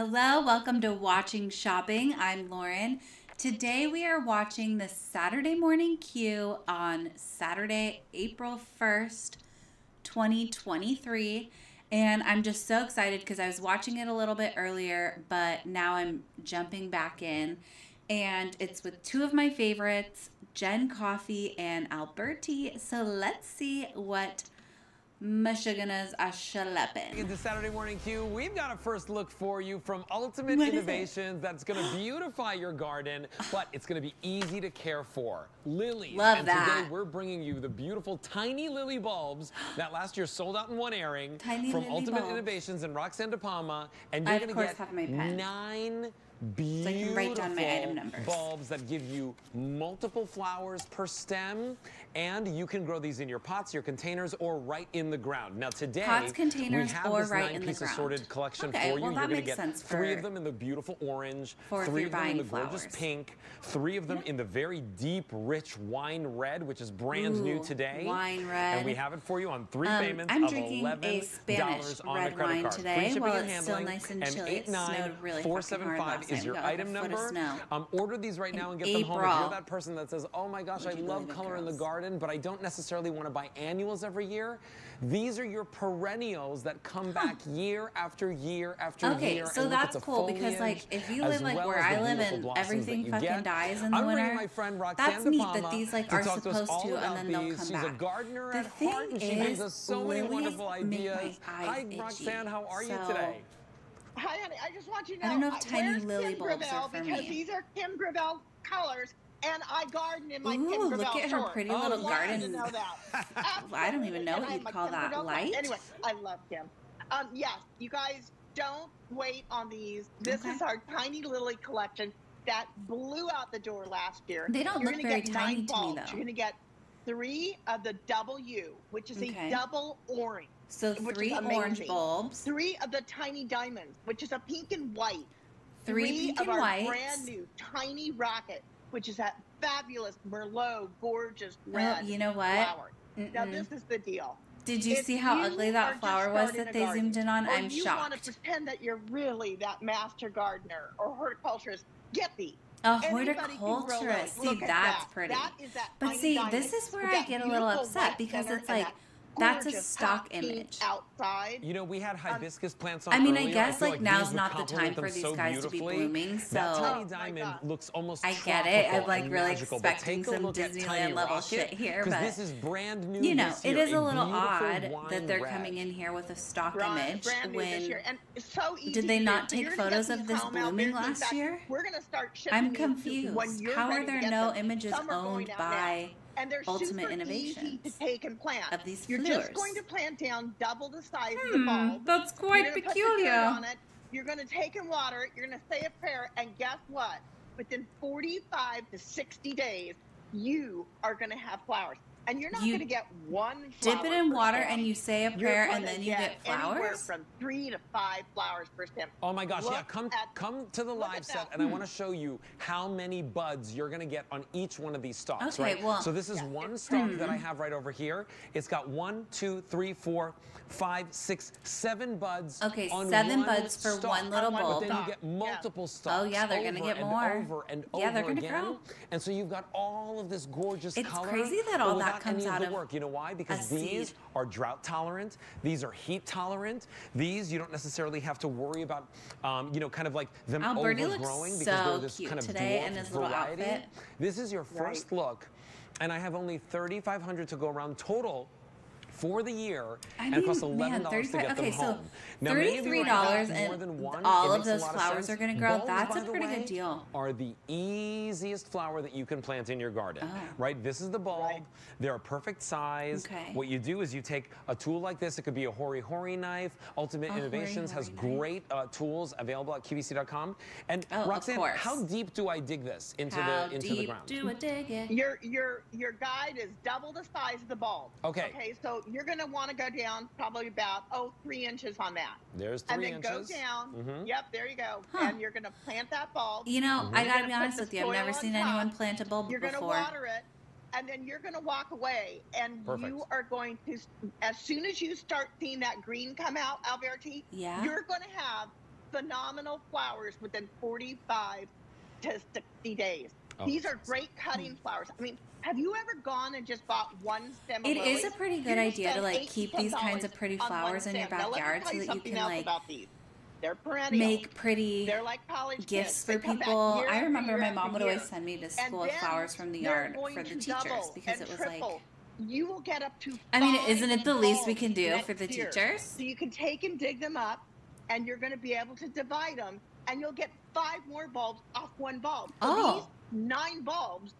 Hello, welcome to Watching Shopping. I'm Lauren. Today we are watching the Saturday Morning Q on Saturday, April 1st, 2023. And I'm just so excited because I was watching it a little bit earlier, but now I'm jumping back in. And it's with two of my favorites, Jen Coffey and Alberti. So let's see what Michiganers are schlepping. Into Saturday Morning Q, we've got a first look for you from Ultimate What? Innovations that's going to beautify your garden, but it's going to be easy to care for. Lilies. Love and that. today we're bringing you the beautiful tiny lily bulbs that last year sold out in one airing Tiny from Ultimate bulbs. Innovations and Roxanne De Palma. And you're going to course, get have my pen. nine I beautiful can write down my item numbers. bulbs that give you multiple flowers per stem, and you can grow these in your pots, your containers, or right in the ground. Now today, Pots, containers, we have or this right in the nine-piece ground. assorted collection Okay, for you. well, You're that gonna makes get sense three of them in the beautiful orange, three of them in the gorgeous pink, three of them in the very deep, rich wine red, which is brand new today. wine red. And we have it for you on three Um, payments I'm of $11 a on the credit card. today Free shipping while and it's still handling, nice and and chilly. It really 475 is your We got like a item number. Um, order these right now and get them home. If you're that person that says, "Oh my gosh, I love color in the girls? Garden, but I don't necessarily want to buy annuals every year," these are your perennials that come back year after year after Okay, year. so and that's the cool because, like, if you live, like, well where I live and everything fucking get. dies in the I'm winter, my friend Roxanne that's De neat that these, like, to are talk to us supposed all to, and about then they'll come She's back. a gardener The at heart, and thing she brings is, us so many wonderful ideas. Hi, itchy. Roxanne. How are you today? Hi, honey. I just want you to know. I don't know if uh, tiny lily Kim bulbs are for because me. these are Kim Gravel colors, and I garden in my Kim Ooh, Gravel look at her pretty Oh, little yeah. I garden. wanted know that. I don't even know what you'd call that, Gravel light? Anyway, I love Kim. Um, yes, you guys don't wait on these. This Okay. is our tiny lily collection that blew out the door last year. They don't You're look very get tiny nine to me, though. You're going to get three of the W, which is Okay. a double orange. So three orange bulbs, Three of the tiny diamonds, which is a pink and white. three pink of and our white. brand new tiny rocket, which is that fabulous Merlot, gorgeous Oh, red you know what? flower. Now this is the deal. Did you If see how you ugly that flower was that they garden, zoomed in on? I'm you want to shocked. pretend that you're really that master gardener or horticulturist, get these. A Anybody can grow horticulturist. See, that's that. pretty. That But see, this is where I get a little upset because it's like, that's a stock image. outside. You know, we had hibiscus um, plants on I mean, I guess, feel like, these now's not the time for these so guys to be beautifully. blooming, That so- tiny Oh diamond God. looks almost I get it. I'm, like, really magical, expecting some Disneyland level Rocket, shit here, but, this is brand new You know, this it year, is a little odd that they're red. coming in here with a stock Right, image brand new this when year, and so easy Did they not take photos of this blooming last year? We're going to start I'm confused. How are there no images Some are going owned by and they're Ultimate super easy to take and plant. of these You're fleurs? just going to plant down double the size of the Hmm, bulb. that's You're quite gonna put the dirt peculiar. on it. You're going to take and water it. You're going to say a prayer, and guess what? Within 45 to 60 days, you are going to have flowers, and you're not You going to get one. Dip it in water stem. and you say a prayer and then you get anywhere flowers? from three to five flowers per stem. Oh my gosh, yeah, come at- come to the live set and I want to show you how many buds you're going to get on each one of these stalks, Okay, right? well- so this is Yeah, one stalk that I hmm. have right over here. It's got one, two, three, four, five, six, seven buds Okay, on seven one buds for stalk. one little On bulb. But then you stalk. get Yeah. multiple stalks Oh, yeah, they're gonna over get and more. over and over Yeah, they're gonna again. grow. And so you've got all of this gorgeous It's color. crazy that all that without comes out of work. You know why? Because these seed. are drought tolerant. These are heat tolerant. These you don't necessarily have to worry about, um, you know, kind of like them Alberti overgrowing because so they're this cute kind of today in his little variety. outfit. This is your first look, and I have only 3,500 to go around total. For the year, I and it costs eleven dollars to 35 get okay, them so home. Now, many of you $33 and more than one. all of those flowers sense. are gonna grow. Bulbs, That's a the pretty good deal. Are the easiest flower that you can plant in your garden, Oh. right? This is the bulb. Right. They're a perfect size. Okay. What you do is you take a tool like this. It could be a hori hori knife. Ultimate A Innovations has hori-hori knife. great uh, tools available at QVC.com. And Oh, Roxanne, how deep do I dig this into How the into the deep ground? do I dig it? Your your your guide is double the size of the bulb. Okay. Okay, so you're going to want to go down probably about oh three inches on that, There's three inches. and then inches. go down. Mhm. Yep, there you go. Huh. And you're going to plant that bulb. You know, Mhm. I gotta be honest with you. I've never seen top. anyone plant a bulb You're going to before. water it, and then you're going to walk away, and Perfect. you are going to, as soon as you start seeing that green come out, Alberti, Yeah. you're going to have phenomenal flowers within 45 to 60 days. Oh. These are great cutting flowers. I mean, have you ever gone and just bought one stem of It is a pretty good gonna idea to like keep these kinds of pretty flowers in your stem. Now, let me backyard tell so that you can like about these. They're perennial. make pretty They're like college gifts kids. For people. I remember my mom would always send me to school with flowers from the yard for the teachers because it was like you will get up to. I mean, isn't it the least we can do for the year. teachers? So you can take and dig them up, and you're going to be able to divide them, and you'll get five more bulbs off one bulb. So Oh. These nine bulbs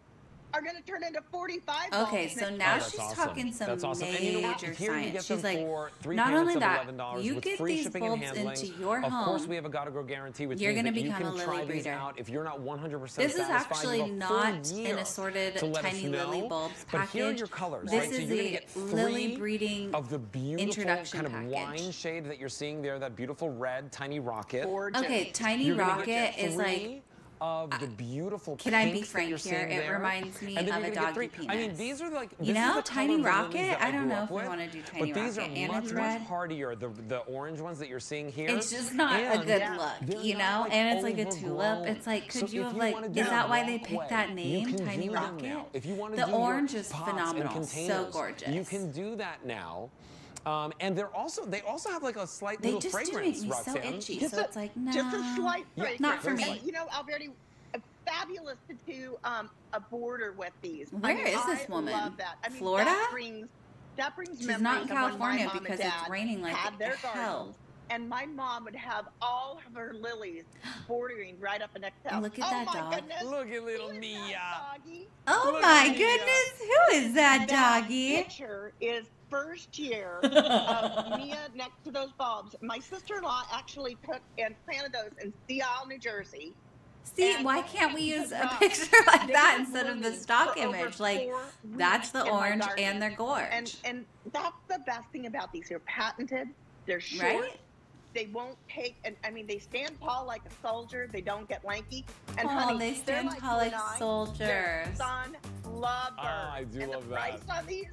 are going to turn into 45 bulbs. Okay, so next now Oh, she's awesome. talking some That's awesome. And you know what? Here you science. get She's like, not only that, $11 you with get free these shipping bulbs and handling. into your Of course, we have a gotta grow guarantee, which You're gonna that you become can a lily try these breeder. out. If you're not 100% This is satisfied, actually you have a not full an assorted to let us tiny lily know. bulbs But here are package. your colors, This right? is you're the lily breeding of the beautiful introduction kind of package. wine shade that you're seeing there, that beautiful red tiny rocket. Gorgeous. Okay, tiny You're rocket is like three of the beautiful Can I be frank here? seeing It there. reminds me of a gonna doggy three- I mean, these are like You know, tiny color of the rocket? lilies I don't know if we wanna do tiny but these rocket. are And much it's much red. hardier. The the orange ones that you're seeing here. It's just not a good Yeah. look, they're you know? like, and it's like a tulip. It's like, So could you have you like, is that why they picked that name, Tiny Rocket? now. If you want to The orange is phenomenal. So gorgeous. You can do that now. Um, and they're also they also have like a slight They little just do fragrance, make me so itchy. Just so a- it's like, nah. Just a slight Yeah, fragrance. Not for And, me. You know, Alberti, fabulous to do um, a border with these. Where I mean, is this I woman? Love that. I mean, Florida? That brings, that brings She's memories not in my California mom and because it's dad raining like had their hell. gardens, And my mom would have all of her lilies bordering right up next house. Look at oh that my dog. Goodness. Look at little Who is Mia. Oh Look my at Mia. goodness, who is that That doggy? picture is first year of Mia next to those bulbs. My sister-in-law actually took and planted those in Sea Isle, New Jersey. See, And why can't we use a picture like that instead of the stock image? Like, that's the weeks in my orange and they're gorge. And and that's the best thing about these. They're patented. They're short. right? They won't take. And I mean, they stand tall like a soldier. They don't get lanky. And oh, honey, they stand tall you like and I. They're soldiers. sun lovers. Ah, I do and love the that. price on these,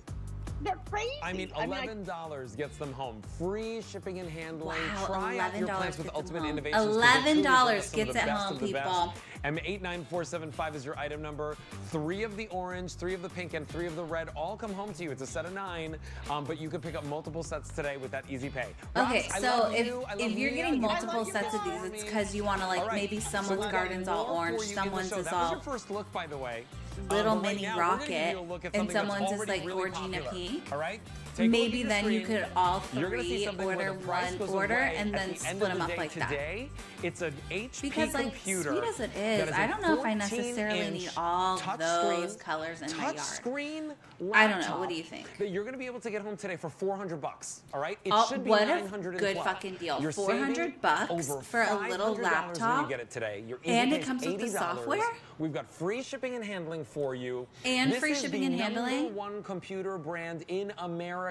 they're crazy. I mean, eleven dollars gets them home. Free shipping and handling. Wow, Try out your $11 plants with Ultimate home. Innovations. 'cause $11 are some of gets it best home, of the best. people. And 89475 is your item number. Three of the orange, three of the pink, and three of the red all come home to you. It's a set of nine, um, but you can pick up multiple sets today with that easy pay. Okay, Rox, I so love if you. I love if you're Mia. getting multiple sets of these, it's because you want to like All right, maybe someone's we've garden's all orange, for you in the someone's show. is That was your first look, by the way. Little Um, right mini now, we're gonna give you rocket, a look at and someone's just like really Georgina popular. All right. Take Maybe the then you could all You're gonna see three something order one order and then the split them the up like that. today, It's an HP Because like computer. sweet as it that is, is I don't know if I necessarily need all those screen- colors in my yard. screen I don't know. What do you think? That you're going to be able to get home today for 400 bucks. All right. It Oh, should be what a 912. good fucking deal. You're 400 bucks for a little $500 When laptop, you get it today. Your and it comes with the software? We've got free shipping and handling for you. And This free is shipping the and number handling? one computer brand in America.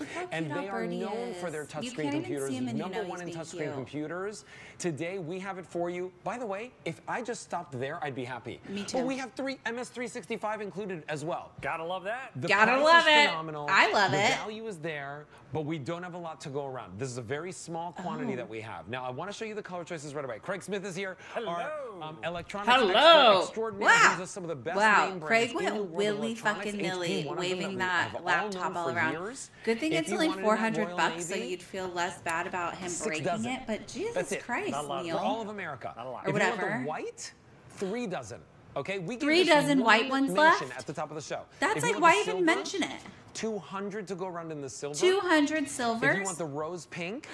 Look how and they are Alberti known for their touchscreen computers. see him and you number one in touchscreen computers. Today we have it for you. By the way, if I just stopped there, I'd be happy. Me too. But we have three MS365 included as well. Gotta love that. The Gotta price love is it. Phenomenal. I love the it. value is there, but we don't have a lot to go around. This is a very small quantity Oh. that we have. Now, I want to show you the color choices right away. Craig Smith is here. Hello. Our um, electronics Hello. expert extraordinaire. Wow. Gives us some of the best Wow. name Craig went in the world of willy fucking HP, nilly, one of them waving we that have all laptop all around. years. Good thing If it's only 400 Royal bucks, so you'd feel less bad about him breaking dozen. it. But Jesus That's Christ, Not a lot. For all of America. Not a lot. If Or you want whatever. the white, three dozen. Okay, we Three dozen white ones left? at the top of the show. That's If like, why the even silver, mention it? 200 to go around in the silver. 200 If silvers. you want the rose pink,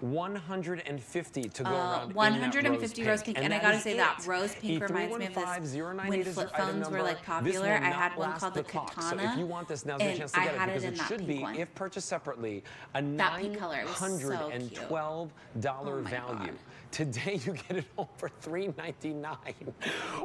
150 to go Uh, around. in that 150 rose pink, and I gotta say that rose pink reminds me of this E315-098 when flip phones were, like, popular, I had one called the clock. So if you want this, now's your chance to get it it because it should be, one. if purchased separately, a That pink color, it was so cute. $912 Oh value. God. Today you get it home for 399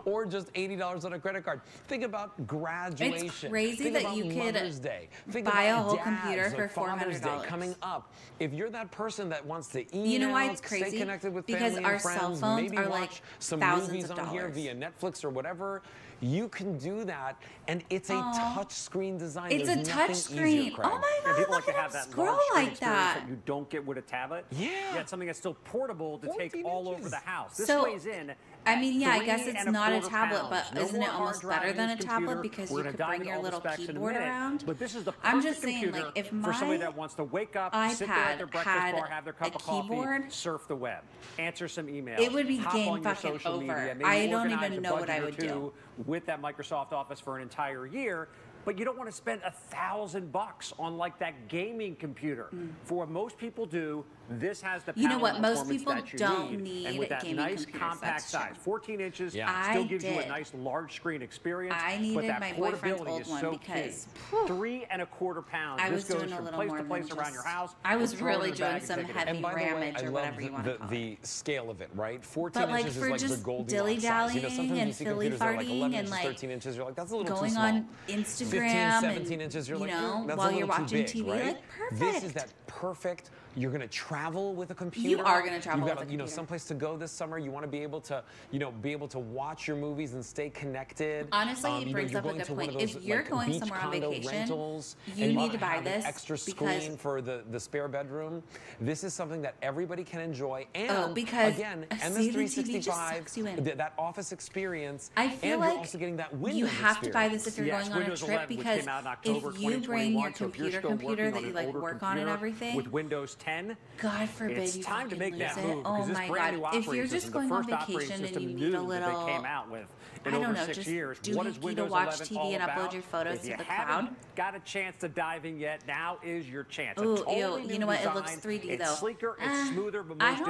or just $80 on a credit card. Think about graduation. It's crazy Think that you could Day. Think buy a whole computer for Father's Day $400. coming up. If you're that person that wants to. You know why it's crazy? Stay connected with because our friends, cell phones maybe are watch like some movies on dollars. here via Netflix or whatever. You can do that, and it's Aww. a touch screen design. It's There's a touch screen. Easier, oh my god! people like to have that scroll like that. that. You don't get with a tablet. Yeah. Yet something that's still portable to take all over the house. This so, weighs in I mean, yeah, I guess it's not a tablet, pounds. but no isn't it almost better than a tablet because you could bring your little keyboard around? But this is the I'm just saying, like, if my for somebody that wants to wake up, iPad sit there at their breakfast had bar, have their cup a of coffee, keyboard, surf the web, answer some emails, it would be game fucking over. Media, I don't even know what I would do with that Microsoft Office for an entire year but you don't want to spend a thousand bucks on like that gaming computer. Mm. For what most people do, this has the you know what most people don't need, need and with that gaming nice compact size, 14 inches, yeah. still I gives did. you a nice large screen experience. I needed my boyfriend's old one so because three and a quarter pounds. I was this goes doing from a little place to place around your house. I was really doing some heavy ramage way, or whatever the, you want to call it. The scale of it, right? 14 but like inches for is like just the golden dilly dallying size. You computers and are farting and like 13 inches, you're like that's a little going on Instagram, 15, 17 inches, you're like while you're watching TV, like perfect. This is that perfect you're going to travel with a computer. You are going to travel You've got, with a, You know, someplace to go this summer. You want to be able to, you know, be able to watch your movies and stay connected. Honestly, um, it brings know, up a good point. Those, if you're like, going somewhere on vacation, rentals, you need to buy this extra screen for the the spare bedroom. This is something that everybody can enjoy. Oh, and oh, because again, MS three sixty five, that office experience. I feel like you're also getting that Windows. You have experience. to buy this if you're yes, going Windows on a trip because if you bring your computer, computer that you like work on and everything, with Windows 10. God forbid it's you time to make that it. move oh my God. if you're just going operating system new little, that they came out with in I don't over know, six years. What is Windows to watch 11 TV all and about? upload your photos if to you the cloud? Got a chance to dive in yet? Now is your chance. Ooh, totally ew, you know what? Design. It looks 3D though. though. It's sleeker. It's uh, smoother, but most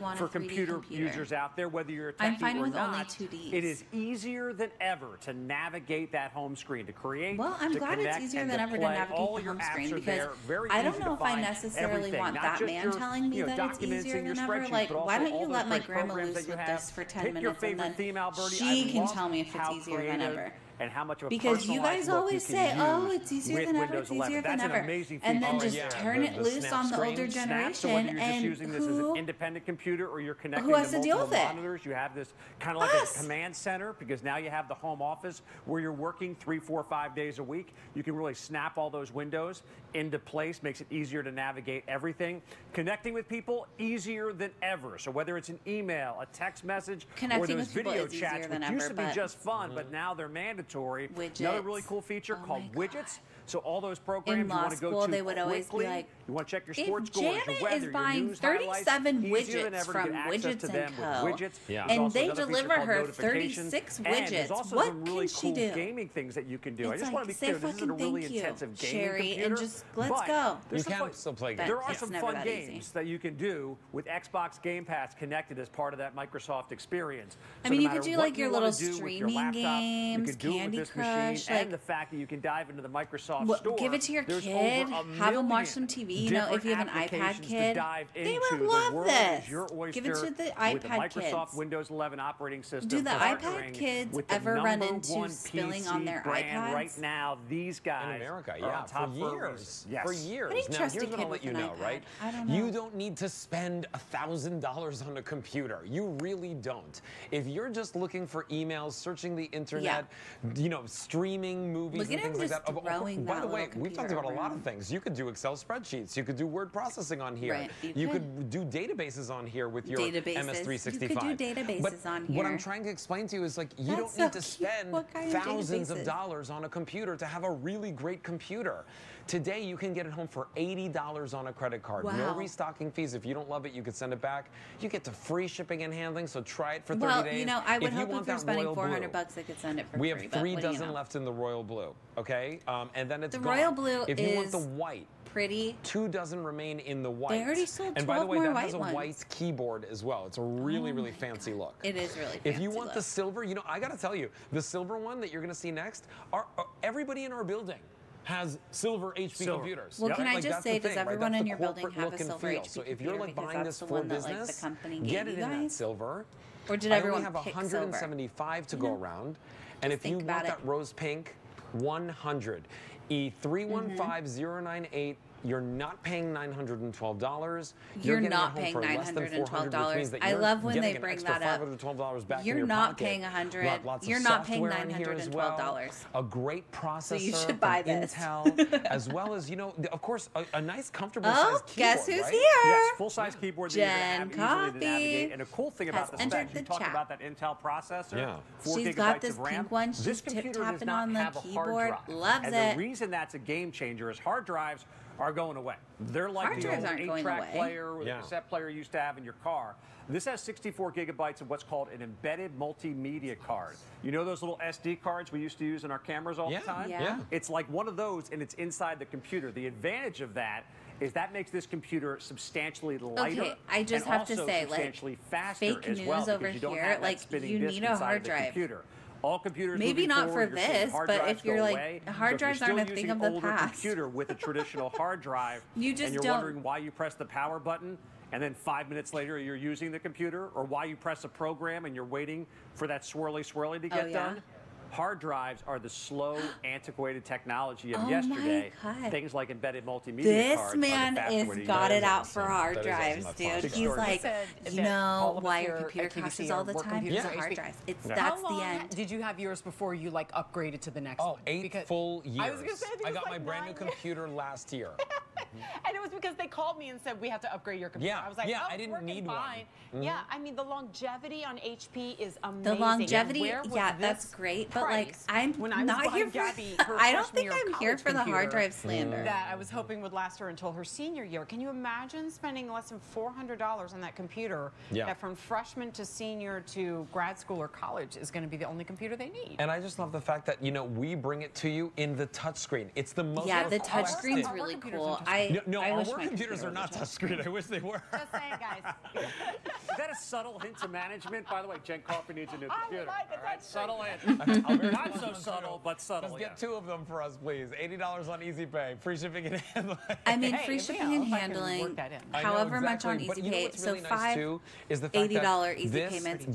want for computer, computer, users out there, whether you're a techie or not, it is easier than ever to navigate that home screen to create. Well, I'm glad it's easier than ever to navigate the home screen because I don't know if I necessarily necessarily want that man your, telling me you know, that it's easier than ever. Like, why don't you let my grandma loose with this for 10 minutes and then theme, she can tell me if it's easier than ever and how much of a because you guys always you say, "Oh, it's easier than ever, it's easier than ever," an and then just yeah, turn the, it the loose on the screen. older generation. So you're just and using this who, as an independent computer or you're connecting who has to, to deal with monitors, it? you have this kind of like Us. a command center because now you have the home office where you're working three, four, five days a week. You can really snap all those windows into place, makes it easier to navigate everything. Connecting with people easier than ever. So whether it's an email, a text message, Connecting or those video chats, which ever, used to be just fun, mm -hmm. but mm-hmm. now they're mandatory inventory. Widgets. Another really cool feature oh called widgets. So all those programs In law you want to go school, to they would quickly. always be like, you want to check your sports if scores, Janet weather, is buying 37 widgets from Widgets & Co. Widgets. Yeah. And they deliver her 36 widgets. What really can cool she do? gaming things that you can do. It's I just like, want to be clear, this is a really you, intensive gaming Sherry, computer, and just let's go. You can fun, still play games. There are some fun games that you can do with Xbox Game Pass connected as part of that Microsoft experience. So I mean, no you could do like your little streaming game, games, Candy Crush, and the fact that you can dive into the Microsoft store. Give it to your kid, have them watch some TV you know, if you have an iPad kid, they would love this. Give it to the iPad kids. Microsoft Windows 11 operating system. Do the iPad kids ever run into spilling on their iPads? Right now, these guys in America, yeah, for years, yes. for years. How do now, here's what I'll let you know, iPad? right? I don't know. You don't need to spend a thousand dollars on a computer. You really don't. If you're just looking for emails, searching the internet, yeah. you know, streaming movies Look and things like that. Oh, oh, oh by the way, we've talked about around. a lot of things. You could do Excel spreadsheets. You could do word processing on here. Right. You, you could. could. do databases on here with your databases. MS365. You could do databases but on here. What I'm trying to explain to you is like you That's don't so need to spend thousands of, of dollars on a computer to have a really great computer. Today you can get it home for $80 on a credit card. Wow. No restocking fees. If you don't love it, you could send it back. You get the free shipping and handling, so try it for 30 well, days. you know, I would if hope if you're spending 400 blue, bucks, I could send it for we free. We have three dozen you know? left in the royal blue, okay? Um, and then it's the gone. royal blue If you want the white, pretty. Two dozen remain in the white. They already sold 12 And by the way, that has a ones. white keyboard as well. It's a really, oh really fancy God. look. It is really If you want look. the silver, you know, I got to tell you, the silver one that you're going to see next, are, are, everybody in our building has silver HP silver. computers. Well, yep. can I like, just say, does thing, everyone right? in your building have a silver HP So if you're like buying this for business, that, get it in that silver. Or did I everyone only have 175 to go around. And if you want that rose pink, 100. E315098 you're not paying $912. You're, you're not paying $912. I love when they bring that up. back you're not pocket. paying 100 lots You're not paying $912. Well. A great processor. So you should buy this. Intel, as well as, you know, of course, a, a nice, comfortable oh, keyboard, guess who's right? here? Yes, full size keyboard Jen that Coffey. And a cool thing about the specs, the you talked about that Intel processor. Yeah. Four She's gigabytes got this of RAM. pink one. She's tip tapping on the keyboard. Loves and it. The reason that's a game changer is hard drives are going away. They're like Hard the old eight-track player or yeah. the cassette player you used to have in your car. This has 64 gigabytes of what's called an embedded multimedia card. You know those little SD cards we used to use in our cameras all yeah. the time? Yeah. yeah. It's like one of those, and it's inside the computer. The advantage of that is that makes this computer substantially lighter. Okay, I just have to say, like, faster fake news well, over here. Like, you need a hard drive. Computer. All computers maybe not forward, for this, but if you're like away. hard so drives aren't a thing of the past. computer with a traditional hard drive, you just and you're don't. wondering why you press the power button and then five minutes later you're using the computer, or why you press a program and you're waiting for that swirly swirly to oh, get oh, yeah? done. Hard drives are the slow, antiquated technology of oh yesterday. Things like embedded multimedia this cards. This man has got it out for hard that drives, dude. He's like, you know, why your, computer crashes all the time? Yeah. hard drives. It's yeah. that's the end. Did you have yours before you like upgraded to the next oh, one? Eight because full years. I was gonna say, I, I got like my brand new computer last year. and it was because they called me and said we have to upgrade your computer. Yeah, I was like, yeah, oh, I didn't need fine. one. Mm -hmm. Yeah, I mean the longevity on HP is amazing. The longevity, yeah, that's great. But but like I'm when I not here. For, Gabby, I don't think I'm here for the hard drive slander. That I was hoping would last her until her senior year. Can you imagine spending less than four hundred dollars on that computer? Yeah. That from freshman to senior to grad school or college is going to be the only computer they need. And I just love the fact that you know we bring it to you in the touchscreen. It's the most. Yeah, the touchscreen's oh, really cool. I no, no I our wish computers computer are not touchscreen. I wish they were. Just saying, guys. is that a subtle hint to management? By the way, Jen Coffey needs a new computer. I like? Subtle hint. Not so subtle, but subtle. Let's get two of them for us, please. $80 on Easy Pay, free shipping and handling. I mean, hey, free shipping and handling, however exactly, much on Easy Pay. Really so nice five too, is the fact $80 Easy payments.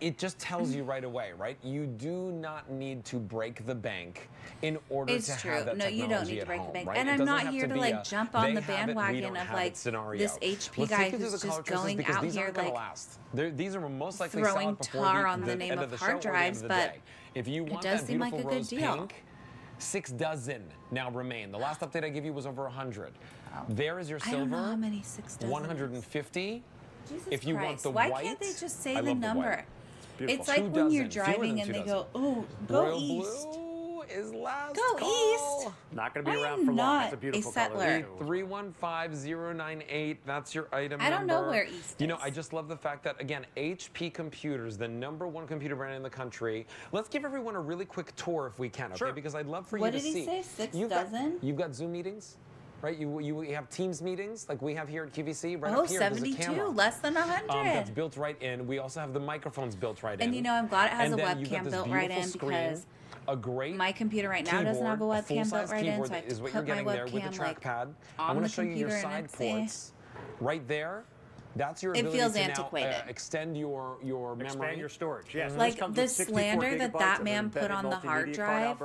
It just tells you right away, right? You do not need to break the bank in order it's to true. have that no, technology you don't need to break home, the bank. Right? And I'm not here to like a, jump on the bandwagon of like this HP guy who's just going out here like these are most likely throwing tar on the name of hard drives, but if you want that beautiful like rose pink, six dozen now remain. The last update I give you was over 100. Wow. There is your silver. how many six dozen 150. Jesus if you Christ. want the Why white. Why can't they just say I the number? The it's, like Two when dozen, you're driving and they go, oh, go Royal east. Blue is last Go call. east. Not going to be I around for long. That's a beautiful a color. 315098. That's your item number. I don't number. know where east. You is. know, I just love the fact that again, HP Computers, the number one computer brand in the country. Let's give everyone a really quick tour if we can, okay? Sure. Because I'd love for what you to see. What did he say? Six you've dozen. Got, you've got Zoom meetings right? You, you have Teams meetings like we have here at QVC. Right oh, up here, 72, a less than 100. Um, that's built right in. We also have the microphones built right and in. And you know, I'm glad it has and a webcam built right in because a great my computer right now keyboard, doesn't have a webcam built right in, so I is what you're getting there with the trackpad. Like, I want to show you your side eh. ports right there. That's your ability it feels to antiquated. Now, uh, extend your your memory, expand your storage. Yes, like the slander that that man put on the hard drive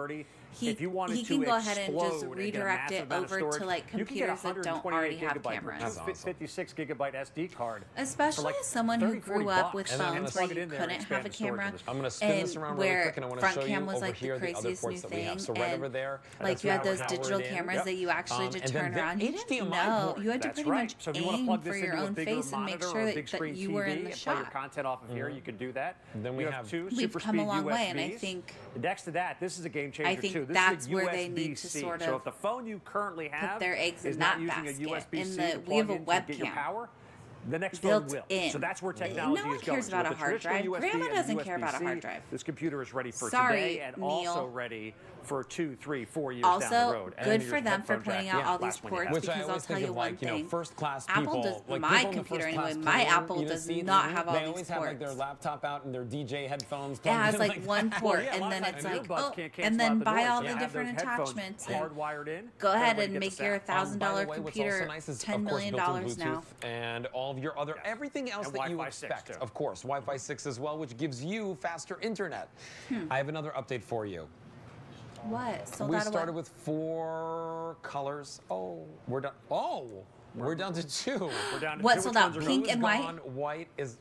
he, if you wanted he can to go ahead and just redirect it over storage, to like computers that don't already have cameras. Awesome. 56 gigabyte SD card. Especially like as someone who grew up with phones where you couldn't have a camera. I'm going to spin this around really quick and I want to show you over like here the, the other ports that we have. So right over there. Like you had those digital cameras that you actually um, had to turn around. You didn't know. You had to pretty much aim for your own face and make sure that you were in the shot. Content off of here. You could do that. Then we have two super speed USBs. We've come a long way and I think. Next to that, this is a game changer too too. This that's is a where they need to sort of so if the phone you currently have put their eggs is in not that using basket. a USB C to we have a webcam. power, the next phone will. In. So that's where technology no is going. No one cares about so a hard drive. USB Grandma doesn't care about a hard drive. This computer is ready for Sorry, today and Neil. also ready for two, three, four years also, down the road. Also, good for them for pointing out yeah, all these ports Which because I'll tell you one like, thing. You know, first class people, Apple does, like my computer anyway, computer, my Apple does see, not have all these ports. They always have like their laptop out and their DJ headphones. It has like, like one oh, port well, yeah, and then it's and like, oh, and then buy all the different attachments. Hardwired in. Go ahead and make your $1,000 computer $10 million now. And all of your other, everything else that you expect. Of course, Wi-Fi 6 as well, which gives you faster internet. I have another update for you. What? Sold we started with four colors. Oh, we're done. Oh, we're, we're down to two. We're down to what two. sold out? Pink and white. White is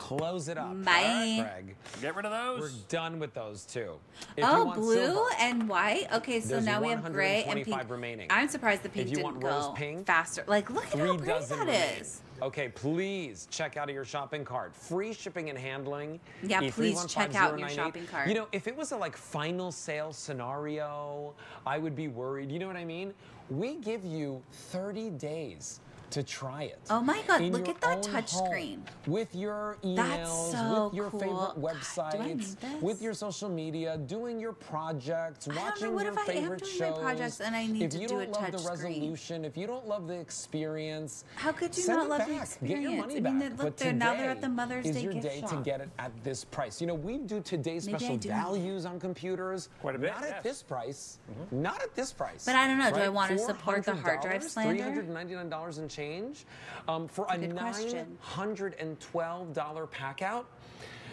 close it up. Bye. Right, Get rid of those. We're done with those too. If oh, blue silver, and white. Okay, so now we have gray and pink. remaining. I'm surprised the pink if you didn't want rose go pink, faster. Like, look at how pretty that remain. is. Okay, please check out of your shopping cart. Free shipping and handling. Yeah, please check out your shopping cart. You know, if it was a like final sale scenario, I would be worried. You know what I mean? We give you 30 days to try it. Oh my god, look at that touchscreen. With your emails, so with your cool. favorite websites, god, with your social media, doing your projects, I watching your favorite shows. projects and I need if you do don't love the resolution, screen. if you don't love the experience, how could you not love back. the experience? Get your money back. I mean, look, but they're, now they're at the Mother's is Day your gift day shop. to get it at this price. You know, we do today's Maybe special do values on computers. Quite a bit. Not yes. at this price. Mm -hmm. Not at this price. But I don't know. Right? Do I want to support the hard drive slander? $399 in change change. Um, for a, $912 pack out,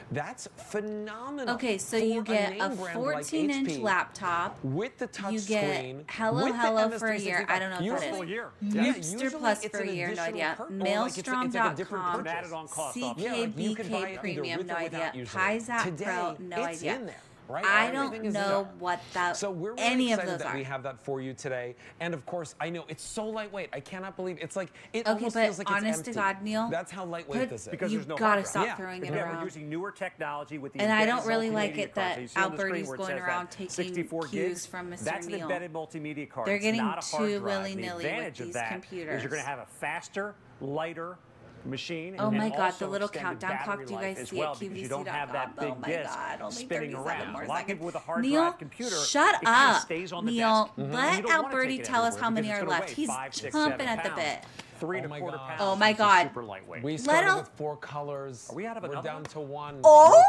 that's phenomenal. Okay, so you get a, a 14 like inch HP, laptop with the touch you get screen. Hello, hello for a year. I don't know what that is. Year. Yeah. Plus for a year, no idea. Maelstrom.com, CKBK Premium, no idea. Piesat Pro, no idea right? I don't know done. what that. So we're really any excited of those that are. we have that for you today. And of course, I know it's so lightweight. I cannot believe it's like it okay, almost feels like honest empty. to God, Neil, that's how lightweight put, this is. Because you there's no gotta stop yeah. throwing it yeah, around. We're using newer technology with the and I don't really like it that Alberti's going around taking cues from Mr. That's an embedded multimedia card. They're getting too willy nilly with these computers. You're going to have a faster, lighter, machine. oh my God, the little countdown clock. Do you guys see well, QVC.com? You don't have that big oh my disc God, only spinning around. More Lock it with a hard Neil, drive computer. Shut up. Neil, let Alberti tell us how many are left. He's pumping at the bit three oh quarter god. pounds. Oh my god. Super lightweight. We started with four colors. Are we out of We're another? down to one. Oh,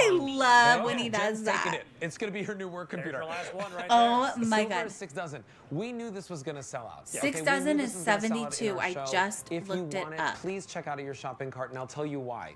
I love when he does that. It. It's gonna be her new work computer. Right oh there. my Silver god. Six dozen. We knew this was gonna sell out. Six okay, dozen is 72. I just if looked you want it. Please check out of your shopping cart, and I'll tell you why.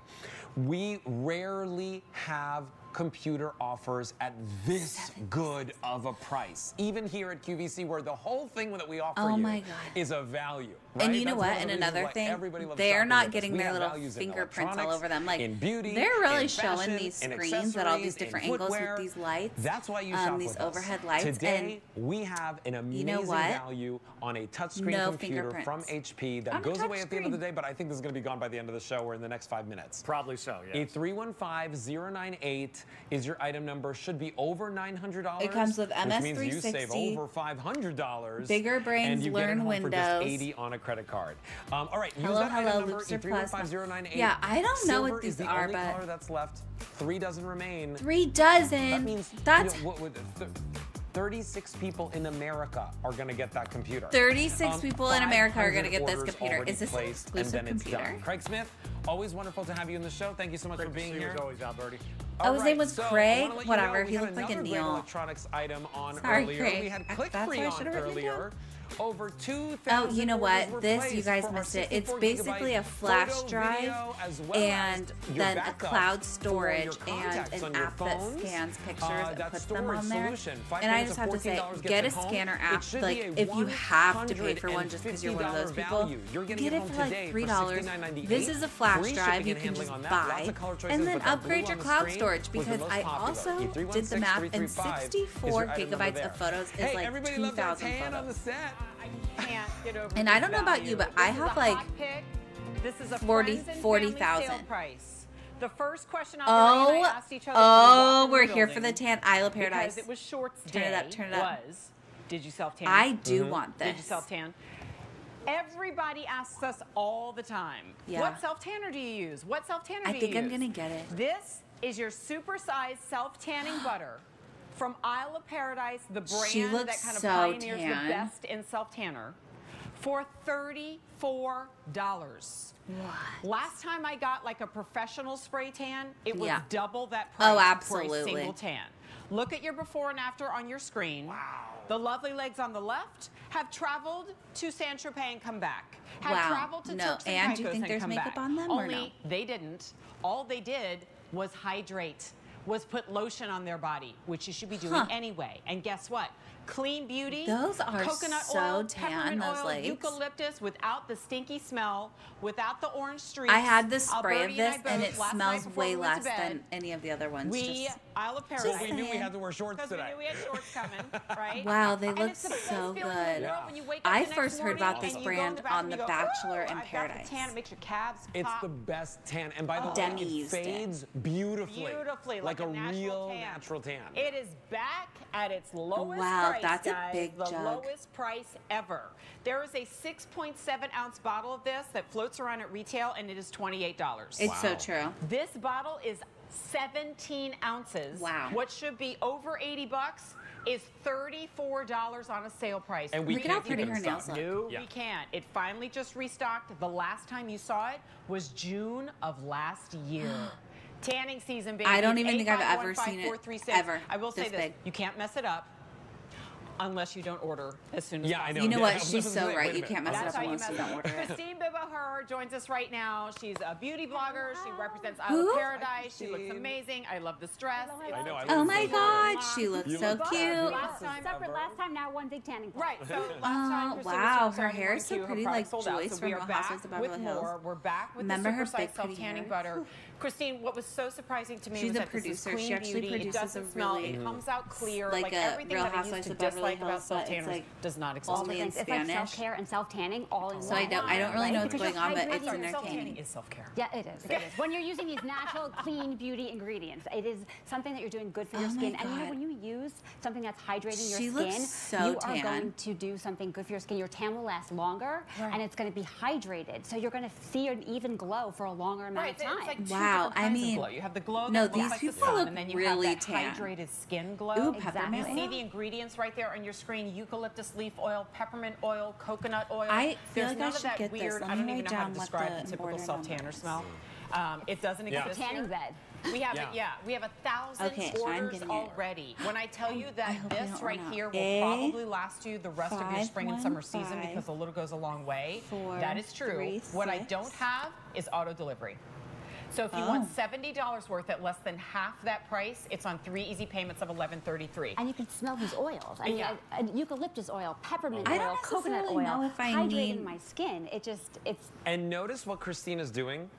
We rarely have computer offers at this good of a price. Even here at QVC, where the whole thing that we offer oh you is a value. Right? And you That's know what? And another thing, they're not getting their little fingerprints all over them. Like beauty, they're really fashion, showing these screens at all these different angles with these lights. That's why you um, shop um, these overhead us. lights. Today and we have an amazing you know value on a touchscreen no computer from HP that goes away at the end of the day, but I think this is going to be gone by the end of the show or in the next five minutes. Probably so. Yeah. A three one five zero nine eight is your item number. Should be over nine hundred dollars. It comes with MS three sixty. Which means you save over five hundred dollars. Bigger brains, learn Windows. eighty on a credit card. Um, all right, hello, use that hello, item number 315098. Yeah, I don't Silver know what these the are, only but color that's left. Three dozen remain. Three dozen. That means that's. You know, what, what, th 36 people in America are going to get that computer. 36 um, people in America are going to get this computer. Is this an exclusive computer? Craig Smith, always wonderful to have you in the show. Thank you so much Great for being here. as always, Alberti. All oh, his name was so Craig. Whatever. He looked like a Neil. Electronics item on Sorry, earlier. Craig. We had click free on earlier. Over 2,000 Oh, you know what? This, you guys missed it. It's basically a flash drive video, well and then a cloud storage and an app that scans pictures uh, and puts them on there. And I just have to say, get a scanner app. Like, if you have to pay for one just because you're one of those people, get it for like $3. This is a flash drive you can just buy. And then upgrade your cloud storage because I also did the math and 64 gigabytes of photos is like 2,000 photos. And I don't know about you, but this I have like pick. this is a 40 40,000. The first question oh, oh, we're here for the tan Isle of Paradise. It was shorts. Turn it up. Turn it up. Was, did you self tan? I do mm -hmm. want this. Did you self tan? Everybody asks us all the time. Yeah. What self tanner do you use? What self tanner I do you use? I think I'm gonna get it. This is your supersized self tanning butter from Isle of Paradise, the brand that kind of so pioneers tan. the best in self tanner, for $34. What? Last time I got like a professional spray tan, it was yeah. double that oh, price oh, absolutely. for a single tan. Look at your before and after on your screen. Wow. The lovely legs on the left have traveled to San Tropez and come back. Have wow. traveled to no. Turks and, and do you think there's makeup back. on them Only or no? they didn't. All they did was hydrate was put lotion on their body, which you should be doing huh. anyway. And guess what? Clean Beauty, those are coconut so oil, tan, peppermint oil, eucalyptus, without the stinky smell, without the orange streaks. I had the spray Alberti of this, and, and it smells way less than any of the other ones. We just Isle of Paradise. Well, we knew we had to wear shorts today. We knew we had shorts coming, right? wow, they look so good. Yeah. I first heard about this brand the on The go, Bachelor oh, in Paradise. tan, it makes your calves pop. It's the best tan, and by the way, Demi it fades it. beautifully, beautifully, like, like a, natural real tan. natural tan. It is back at its lowest wow, price, that's guys, a big the jug. lowest price ever. There is a 6.7 ounce bottle of this that floats around at retail, and it is $28. It's wow. so true. This bottle is 17 ounces. Wow. What should be over 80 bucks is $34 on a sale price. And we can't keep it in New No, yeah. we can't. It finally just restocked. The last time you saw it was June of last year. Tanning season, baby. I don't even think I've ever seen it. Ever. I will say this. You can't mess it up unless you don't order as soon as yeah, possible. I know. You know yeah, what? She's so like, right. You can't mess That's up unless you, you don't order it. Christine Bibaher joins us right now. She's a beauty blogger. She represents Isle of Paradise. She looks amazing. I love this dress. Hello, I know. I oh my God, long. she looks you so look cute. Last time, separate last time, now one big tanning Right. So last time, uh, wow, her hair is so pretty, like Joyce from Real Housewives of Beverly Hills. We're back with Remember her big self tanning butter. Christine, what was so surprising to me She's a producer. She actually produces a really it comes out clear, like everything that I used to dislike like about self tanners like does not exist. Only in it's Spanish. like self care and self tanning all in one. So I don't, I don't really right? know what's because going on, but it's in their self tanning. Is self care? Yeah, it is. It is. When you're using these natural, clean beauty ingredients, it is something that you're doing good for oh your skin. And you know when you use something that's hydrating your skin, so you are going to do something good for your skin. Your tan will last longer, right. and it's going to be hydrated, so you're going to see an even glow for a longer amount right. of time. Like wow, I mean, you have the glow. No, these people look really tan. Hydrated skin glow. Ooh, peppermint. See the ingredients right there on your screen eucalyptus leaf oil, peppermint oil, coconut oil. I feel like none I should of that get weird, this. I don't even know how to describe the, typical self tanner smell. Um, it doesn't yeah. exist. Tanning bed. We have yeah. A, yeah, we have a thousand okay, orders already. When I tell you that this right here will Eight, probably last you the rest five, of your spring one, and summer season because a little goes a long way. Four, that is true. Three, what I don't have is auto delivery. So if you oh. want $70 worth at less than half that price, it's on three easy payments of 1133 And you can smell these oils. I mean, yeah. Uh, eucalyptus oil, peppermint oil, coconut oil. I don't know if I hydrating my skin. It just, it's... And notice what Christina's doing.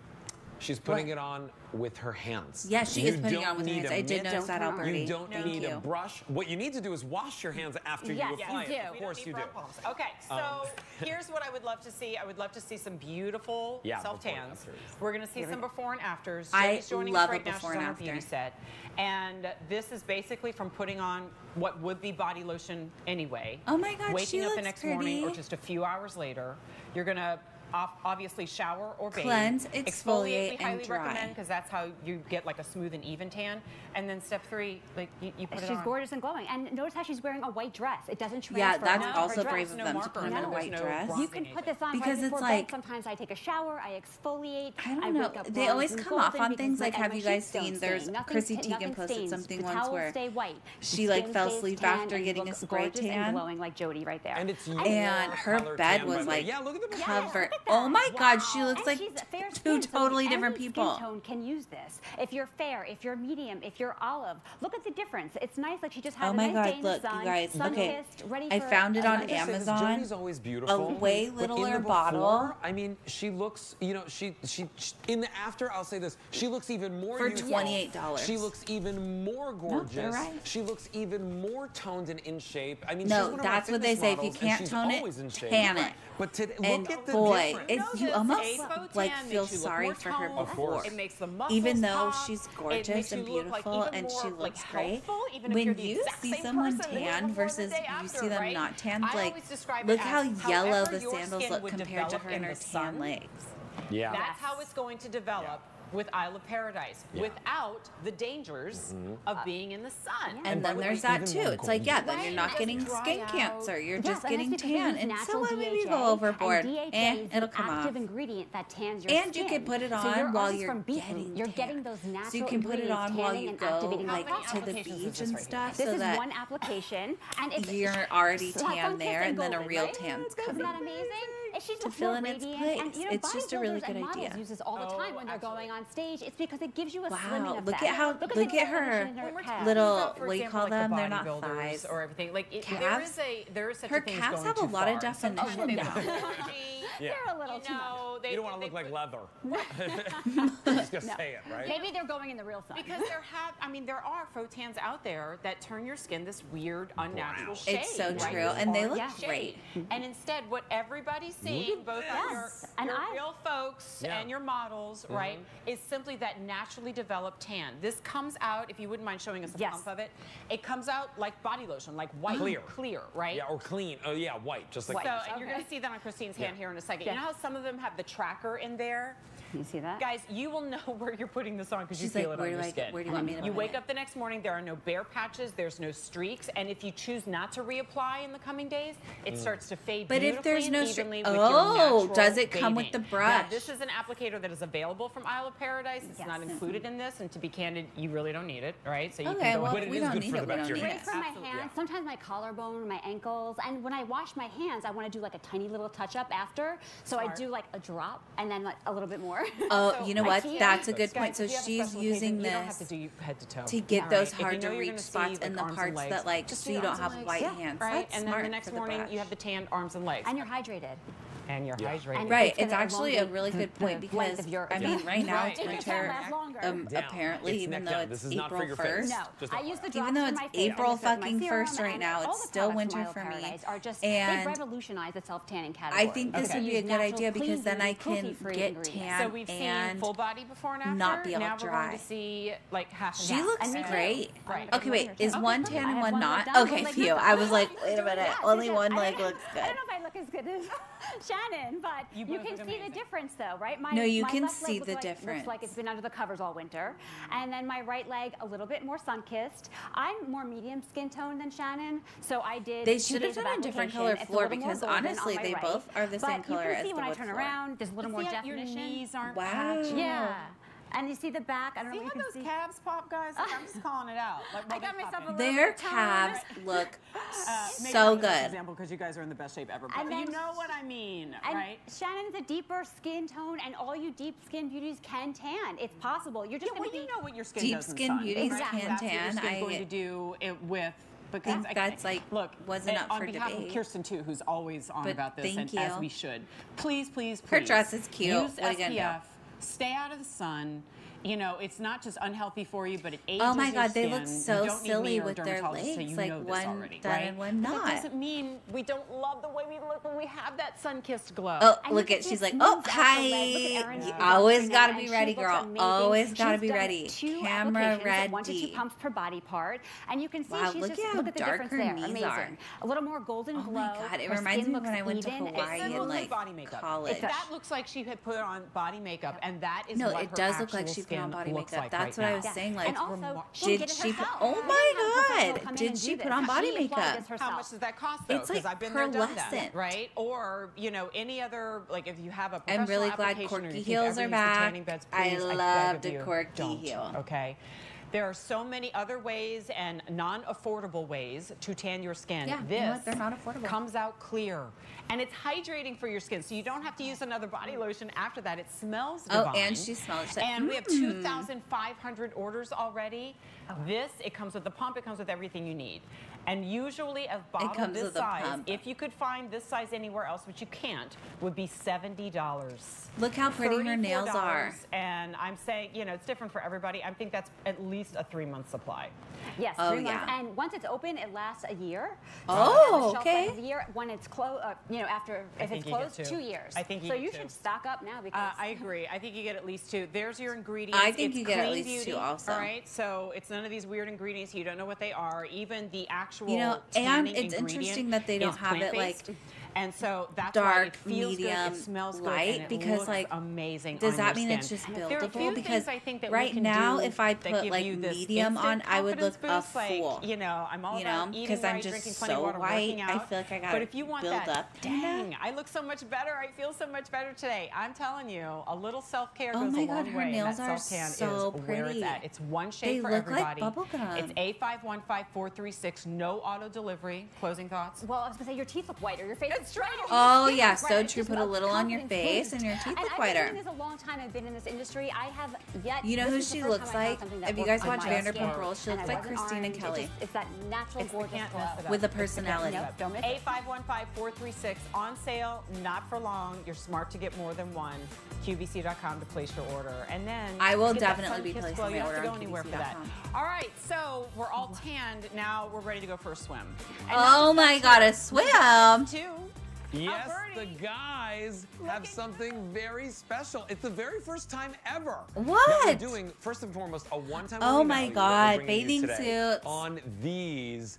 She's putting what? it on with her hands. Yes, she you is putting it on with her hands. I did notice that, Alberti. You don't need you. a brush. What you need to do is wash your hands after yes, you yes, apply you do. it. Of course you do. Problems. Okay, so um. here's what I would love to see. I would love to see some beautiful yeah, self-tans. We're going to see Here some before and afters. I joining love us right a before now. And after. set. And this is basically from putting on what would be body lotion anyway. Oh my God, Waking up the next pretty. morning or just a few hours later, you're going to obviously shower or bathe. Cleanse, exfoliate, exfoliate we highly recommend because that's how you get like a smooth and even tan. And then step three, like you, you put she's it on. She's gorgeous and glowing. And notice how she's wearing a white dress. It doesn't transfer. Yeah, that's no, also brave of no them to put on a white dress. You can put this on because right it's like bed. sometimes I take a shower, I exfoliate. I don't know. I they always come off on things like have you guys seen? There's Chrissy Teigen posted something once where she like fell asleep after getting a spray tan, glowing like Jody right there. And her bed was like covered Oh my wow. God, she looks and like two totally different people. Skin tone can use this. If you're fair, if you're medium, if you're olive, look at the difference. It's nice. Like she just had oh my a nice God, look, sun, you guys, okay. ready I found it on Amazon. This, always beautiful. A way littler bottle. I mean, she looks. You know, she, she, she in the after. I'll say this. She looks even more for twenty eight dollars. She looks even more gorgeous. No, right. She looks even more toned and in shape. I mean, no, that's what they say. If you can't tone it, tan it. But today, look at the boy, right. It, you almost like feel sorry for her before, even though pop. she's gorgeous and beautiful like and she looks like great. When you see someone tanned versus you see them right? not tanned, like look how yellow the sandals look compared to her and her tan legs. Yeah, that's how it's going to develop with Isle of Paradise yeah. without the dangers mm -hmm. of being in the sun. Yeah. And, and, then there's that too. It's like, yeah, then you're not getting skin out. cancer. You're just getting tan. And so why would go overboard? And eh, it'll come off. ingredient that tans your And skin. you can put it on so while you're getting You're getting those natural So you can put it on while you go like to the beach and stuff. This is one application. And you're already tan there and then a real tan's coming. Isn't that amazing? she's to fill in radiant. its place. And, you know, it's just a really good and idea. Uses all the oh, time when they're absolutely. going on stage. It's because it gives you a wow. slimming effect. Look at how look, look at her little. What you call them? They're not thighs or everything. Like there is a there is such a thing. Her calves have a lot of definition. Yeah. They're a little you too know, much. They, you don't want to look like leather. Just no. say it, right? Maybe they're going in the real sun. Because there have, I mean, there are photans out there that turn your skin this weird, unnatural shade. It's so right? true, and they look yeah. great. And mm-hmm. instead, what everybody's seeing, both yes. your, your I, real folks yeah. and your models, mm -hmm. right, is simply that naturally developed tan. This comes out, if you wouldn't mind showing us a yes. pump of it, it comes out like body lotion, like white, clear, clear right? Yeah, or clean. Oh yeah, white, just like. White. So, okay. you're gonna see that on Christine's hand yeah. here in a second. Yeah. You know how some of them have the tracker in there? You see that? Guys, you will know where you're putting this on because you feel like, it on your I, skin. Where do you want me to You wake it? up the next morning, there are no bare patches, there's no streaks, and if you choose not to reapply in the coming days, it mm. starts to fade But if there's no evenly oh, does it come with the brush? Now, this is an applicator that is available from Isle of Paradise. It's yes. not included in this, and to be candid, you really don't need it, right? So you okay, can go well, but it we is don't good need for it, the bacteria. Great for my hands, sometimes my collarbone, my ankles, and when I wash my hands, I want to do like a tiny little touch up after, so I do like a drop and then like a little bit more. Oh, so you know what? That's a good point. So she's using this to, to, get those right. hard to reach spots in the parts that like just so you don't have white hands. Right, and then the next morning you have the tanned arms and legs, and you're hydrated and your yeah. hydrated. And right. It's, it's actually a really good point because I mean, right now it's winter. Um, apparently, it's even though down. it's April first, no, even though it's April fucking first right now, it's still winter for me. And revolutionized the self tanning category. I think this would be a good idea because then I can get tan. Full body before and after. Not be all dry. Like. She looks great. Right. Okay, wait. Is one tan and one not? Okay, phew. I was like, wait a minute. Only one leg looks good. I don't know if I look as good as. Shannon but you, you can see amazing. the difference though, right? My, no, you can see the like, difference. Looks like it's been under the covers all winter. Mm -hmm. And then my right leg, a little bit more sun-kissed. I'm more medium skin tone than Shannon, so I did They should have done a different color floor because honestly, they right. both are the but same color as the wood floor. you can see when I turn floor. around, there's a little more definition. Your knees aren't wow. Yeah. And you see the back. I don't see know if you can see. See how those calves pop, guys? Like, I'm just calling it out. Like, I got myself popping. a little Their calves look uh, so good. Example, because you guys are in the best shape ever. But then, you know what I mean, right? Shannon's a deeper skin tone, and all you deep skin beauties can tan. It's possible. You're just yeah, well, you know what your skin deep does skin sun, beauties right? can tan. I'm going to do it with because I think that's like look wasn't eh, up on behalf debate. of Kirsten too, who's always on but about this, and you. as we should. Please, please, please. Her dress is cute. Use SPF stay out of the sun, you know, it's not just unhealthy for you, but it ages. Oh my God, skin. they look so silly with their legs, so you like know one already, done right? and one not. But it doesn't mean we don't love the way we look when we have that sun-kissed glow. Oh, oh look at she's like, oh hi, you always got to be ready, girl. Always got to be ready. Two Camera ready. One to two pumps per body part, and you can see wow, she's look just look at the difference there. Amazing. Are. A little more golden glow. Oh my God, it reminds me when I went to Hawaii and like college. That looks like she had put on body makeup, and that is no, it does look like she skin looks like That's right what now. I was yeah. saying. Like, and also, did she? Oh put, oh my God! Did she put on body makeup? How much does that cost? Though? It's like I've been pearlescent, that, right? Or you know, any other like if you have a. I'm really glad corky heels are back. Beds, please, I loved the corky heel. Okay. There are so many other ways and non-affordable ways to tan your skin. Yeah, this you know they're not affordable. comes out clear. And it's hydrating for your skin, so you don't have to use another body lotion after that. It smells divine. Oh, and she smells it. And we have mm. 2,500 orders already. Oh. This, it comes with the pump, it comes with everything you need. And usually of bottle this size, if you could find this size anywhere else, which you can't, would be $70. Look how pretty her nails are. And I'm saying, you know, it's different for everybody. I think that's at least a three-month supply. Yes, oh, three yeah. months. And once it's open, it lasts a year. oh, so okay. A year. When it's closed, uh, you know, after, if it's closed, two. two. years. I think you So you two. should stock up now because. Uh, I agree. I think you get at least two. There's your ingredients. I think it's you get at least beauty, two also. All right, so it's none of these weird ingredients. You don't know what they are. Even the actual actual you know, and it's interesting that they don't have it like and so that's dark, it feels medium, good, it smells light good, because like amazing. Does that mean skin. it's just buildable? because I think that right now, if I put like medium on, I would look boost, a fool. Like, you know, I'm all you know because I'm just so water, white. I feel like I got. But if you want build that, up, dang, I look so much better. I feel so much better today. I'm telling you, a little self care oh goes a long way. and her nails are so pretty. it's. It's one shade they for everybody. Like it's A five one five four three six. No auto delivery. Closing thoughts. Well, I was gonna say your teeth look whiter. Your face. looks it's Oh, your yeah, so true. Put a a little on your face boost. and your teeth And look I've whiter. been doing this a long time. I've been in this industry. I have yet. You know this who is the she looks time I found like? something If you guys on watch my Vanderpump. Rules, she looks like Christina orange. It Kelly. just- It's that natural, It's gorgeous can't glow. mess it up. With a It's the can't personality. mess it up. Don't miss it. 8515436 on sale, not for long. You're smart to get more than one. QVC.com to place your order. And then I will to get that definitely be placing glow, my You don't order have to go anywhere for that. All right, so we're all tanned. Now we're ready to go for a swim. And Oh my god, a swim! guys, Too. Yes, the guys have something very special. It's the very first time ever that we're doing, first and foremost, a one-time Oh my God, you bathing suits. on these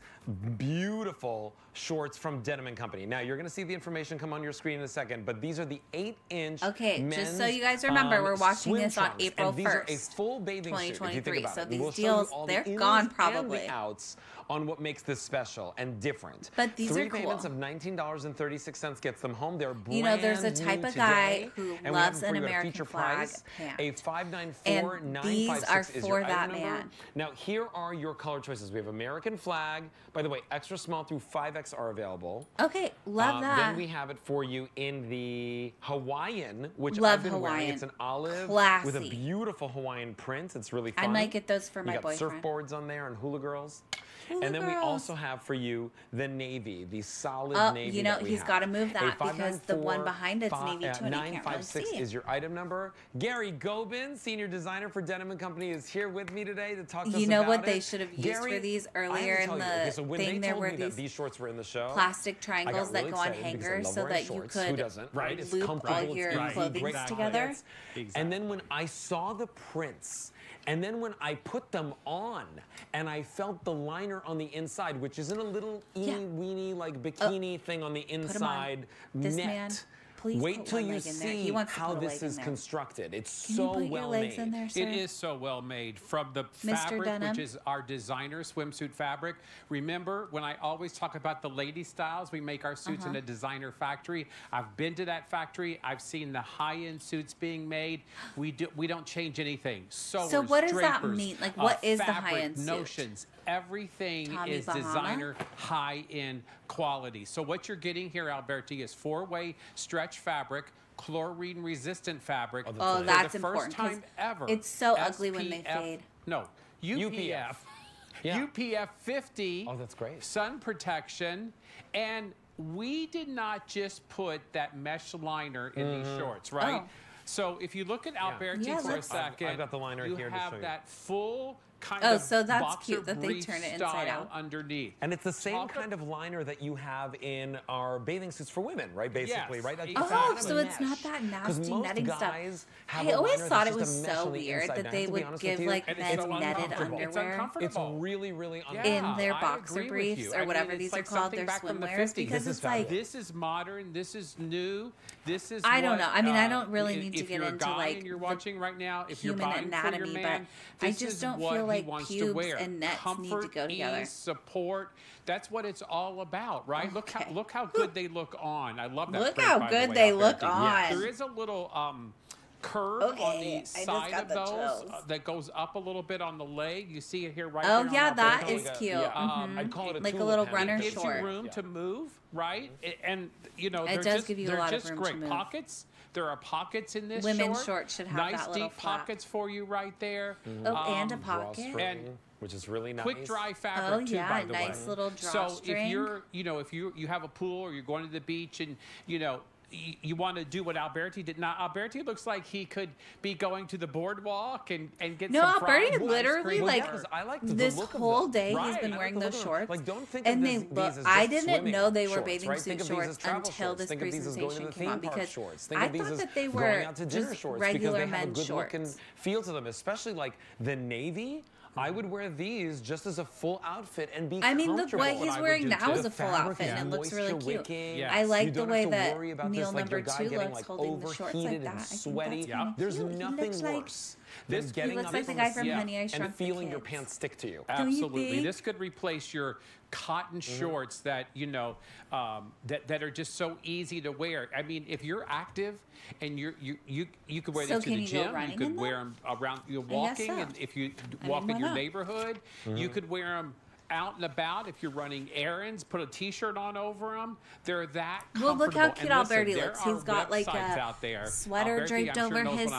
beautiful shorts from Denim and Company. Now you're going to see the information come on your screen in a second, but these are the eight-inch. Okay, just so you guys remember, um, we're watching this on trunks, April and these are a 1st, full bathing suit. If you think 2023. about So it. these We'll deals, they're ins gone and the probably. outs on what makes this special and different. But these Three are cool. payments of $19.36 gets them home. They're brand You know, there's a type of today, guy who we have loves an for you a American flag price. pant. A 594956 these are for that man. Now, here are your color choices. We have American flag. By the way, extra small through 5X are available. Okay, love Um, that. Then we have it for you in the Hawaiian, which Love I've been wearing. It's an olive Classy. with a beautiful Hawaiian print. It's really fun. I might get those for you my got boyfriend. surfboards on there and hula girls. Hula and then we also have for you the navy, the solid Oh, navy. you know, that we he's have. gotta move that because the one behind it's fi- navy uh, too, and you can't really 956 see. is your item number. Gary Gobin, senior designer for Denim and Company, is here with me today to talk to us You know about what they should have used Gary, for these I have to earlier in tell you, the okay, so when thing, they there were me these these shorts were in the show. plastic triangles got that go on excited because I hangers so that you shorts. Who could doesn't, right? It's loop comfortable, all your easy, clothing great together. pockets. And then when I saw the prints, and then when I put them on, and I felt the liner on the inside, which isn't a little eeny Yeah. weeny like uh, bikini thing on the 'em on. inside This net. man, please Wait put till one you leg in. He see wants how this leg in is there. constructed. It's Can so you put well your legs made. in there, sir? It is so well made from the Mr. fabric, Denim? which is our designer swimsuit fabric. Remember when I always talk about the lady styles? We make our suits Uh-huh. in a designer factory. I've been to that factory. I've seen the high-end suits being made. We do we don't change anything. Sewers, So what does that mean? Like, uh, what is the high-end suit? Notions? Everything Tommy is Bahama? designer high-end quality. So what you're getting here, Alberti, is four-way stretch fabric, chlorine-resistant fabric. Oh, for that's the first time ever. it's so ugly when they SPF fade. No, UPF. Yeah. UPF 50. Oh, that's great. Sun protection. And we did not just put that mesh liner in Mm-hmm. these shorts, right? Oh. So if you look at Alberti Yeah, for a let's- I've- 2nd I've got the liner you here to have show you. that full kind Oh, of so that's boxer cute that they turn it inside out. underneath. And it's the same Talk kind of liner that you have in our bathing suits for women, right? Basically, Yes, right? That's exactly. Oh, so it's not that nasty most netting stuff. guys have I a always thought it was so weird that they to would give like And it's so netted uncomfortable. It's underwear. uncomfortable. It's really, really Yeah, uncomfortable. in their boxer briefs you. or I mean, whatever these like are called, their back from the because This is it's like This is modern. This is new. This is. I don't know. I mean, I uh, don't really need to get into, like, you're watching right now. If you're human anatomy, but I just don't feel he like wants to wear. and nets need to Comfort, go together. ease, support. That's what it's all about, right? Look how look how good they look on. I love that. Look print, how the good way, they look there. on. There is a little um, curve on Okay, I the side of the those uh, that goes up a little bit on the leg. You see it here right Oh on yeah, that is Like a- cute. yeah, Mhm. I'd call it a like a little runner it gives short. you room to move, right? I- And you know, It does just, give you a lot of just room to great move. pockets. There are pockets in this Women's short. shorts should have nice that little deep flap. pockets for you right there. Oh, and a Um, pocket. And which is really nice. Quick dry fabric Oh, too, yeah, by the nice way. little So if you're, you know, if you you have a pool or you're going to the beach and you know you, want to do what Alberti did. Now Alberti looks like he could be going to the boardwalk and and get No, some Alberti literally yeah, I like this whole day he's Right, I been wearing the those look of them. shorts. Like, don't think and they these I didn't know they were shorts, bathing right? suit shorts until shorts. this Think of these as going to presentation came on because shorts. Think I thought that they were out to dinner just shorts regular because they have a men's good look and shorts. feel to them, especially like the navy. I would wear these just as a full outfit and be I mean, look what what he's wearing now is a full outfit and it looks really cute. Yes. I like the way that Neil this, like, number two looks like, holding the shorts like that. and I think sweaty. that's kinda There's cute. Nothing like- worse than This- getting He looks up like the from guy from seat Honey, I and Shrunk the feeling your pants stick to you. Don't you Absolutely. This could replace your cotton Mm-hmm. shorts that, you know, um, that, that are just so easy to wear. I mean, if you're active and you're, you, you, you could wear So these to the gym, you could wear them? them around, you're walking, so. and if you I walk mean, in your not? neighborhood, Mm-hmm. you could wear them out and about, if you're running errands, put a T-shirt on over them. They're that. Well, look how cute Alberti looks. He's got like a sweater Alberti, draped sure over his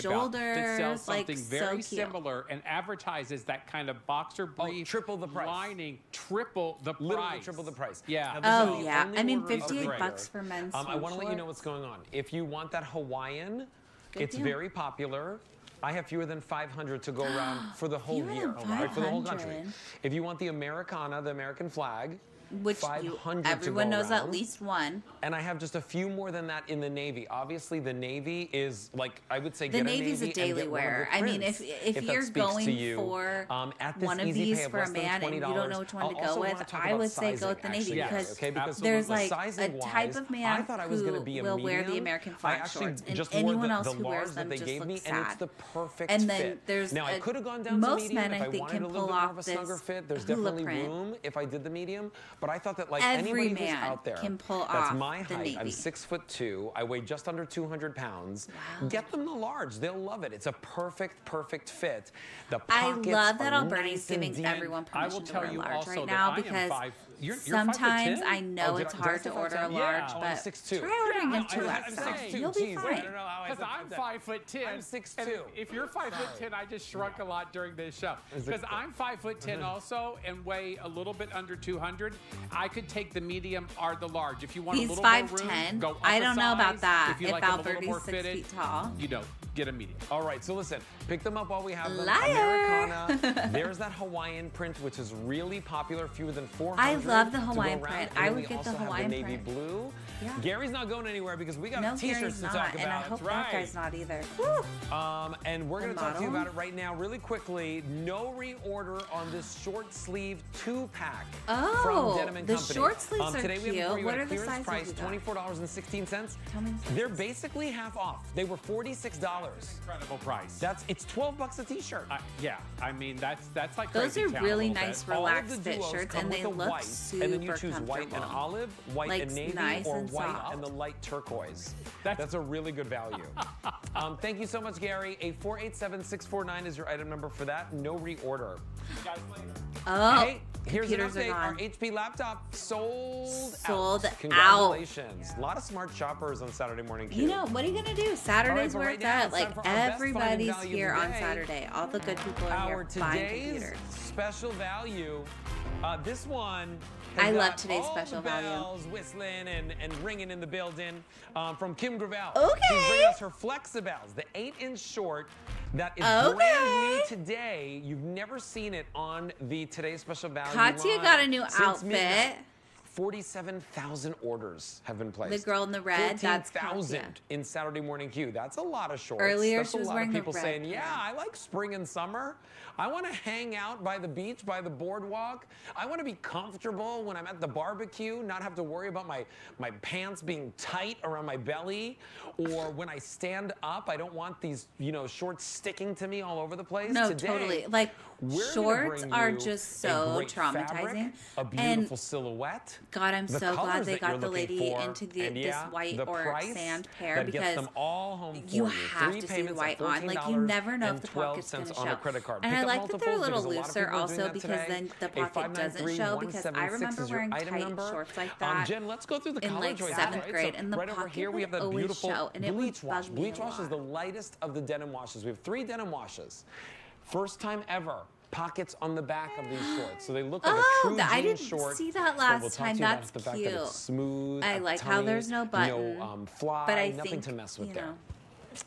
shoulders. To sells something like, very so similar and advertises that kind of boxer oh, brief, oh, triple the price, lining, triple the price, literally triple the price. Yeah. Oh yeah. I mean, fifty-eight bucks for men's. Um, I want to let you know what's going on. If you want that Hawaiian, Good it's deal. very popular. I have fewer than 500 to go around for the whole year, for the whole country. If you want the Americana, the American flag, which you, everyone knows around. at least one. And I have just a few more than that in the Navy. Obviously, the Navy is like I would say the Navy's a, Navy a daily wear. I mean, if if, if you're going you, for um, one of these for a man and you don't know which one to go with, to I would say go with the Navy because, okay, because there's like a type of man I thought I was who be a will medium. wear the American flag shorts, and anyone else who wears them just looks sad. And it's the perfect And then there's now I could have gone down most men I think can pull off snugger fit. There's definitely room if I did the medium, but I thought that like Every anybody man who's out there can pull that's off my height. I'm six foot two. I weigh just under 200 pounds. Wow. Get them the large. They'll love it. It's a perfect, perfect fit. The pockets I love that Alberti's nice giving everyone permission I will tell to wear you large also right now because I am five you're, you're Sometimes I know oh, it's I, hard to order a large, yeah. but six, two. try ordering yeah, 2 i You'll be fine. Because I'm 5 foot 10. I'm 6'2". If you're 5 foot 10, I just shrunk a lot during this show. Because I'm 5 foot 10 also and weigh a little bit under 200. I could take the medium or the large. If you want He's a little 5'10". I don't know about that. If, you like a little more 6 fitted, feet tall. You know, get a medium. All right, so listen, pick them up while we have them. Liar. Americana. There's that Hawaiian print, which is really popular. Fewer than 400 love the Hawaiian print. I would get the Hawaiian the navy print. blue. Yeah. Gary's not going anywhere because we got no, t-shirts to talk about. And I hope That's that guy's not either. Um, and we're going to talk to you about it right now really quickly. No reorder on this short sleeve two pack oh, from Denim and the Company. short sleeves um, today are we have cute. What are the sizes price, $24.16. They're basically half off. They were $46. incredible price. That's It's 12 bucks a t-shirt. Uh, yeah, I mean, that's that's like Those are really nice, bit. relaxed fit shirts, and they look white. Super and then you choose white and olive, white like and navy, nice or and white soft. and the light turquoise. That's, That's a really good value. um, thank you so much, Gary. A 487649 is your item number for that. No reorder. See you guys later. Oh. Hey, Here's the an update. Our HP laptop sold, sold out. Congratulations. Out. A lot of smart shoppers on Saturday morning. You know, what are you going to do? Saturdays right, where right it's at. Like, everybody's here on Saturday. All the good people are our here buying computers. special value. Uh, this one I love today's special value. whistling and, and ringing in the building um, from Kim Gravel. Okay. She's bringing us her FlexiBelles, the eight inch short that is okay. brand new today. You've never seen it on the Today's Special Value. Katya got a new outfit. Midnight. 47,000 orders have been placed. The girl in the red. 14,000 yeah. in Saturday Morning Q. That's a lot of shorts. Earlier, That's she was a lot wearing of people saying, yeah, yeah, I like spring and summer. I want to hang out by the beach, by the boardwalk. I want to be comfortable when I'm at the barbecue, not have to worry about my, my pants being tight around my belly. Or when I stand up, I don't want these, you know, shorts sticking to me all over the place. No, Today, totally. Like, shorts are just so traumatizing. Fabric, a beautiful and silhouette. God, I'm the so glad they got the lady for, into the, yeah, this white or sand pair because you, have to see the white on. Like you never know if the pocket's going to show. And Pick I like that they're a little looser also because then the pocket doesn't show because I remember wearing tight shorts like um, that. Jen, let's go through the in like seventh grade, and the pocket would always show, and it bleach wash. Bleach wash is the lightest of the denim washes. We have three denim washes. First time ever pockets on the back of these shorts. So they look like oh, a true the, I didn't short, see that last we'll time. That's the fact cute. That it's smooth. I like tummy, how there's no button. No um, fly, but I nothing think, to mess with you know, there.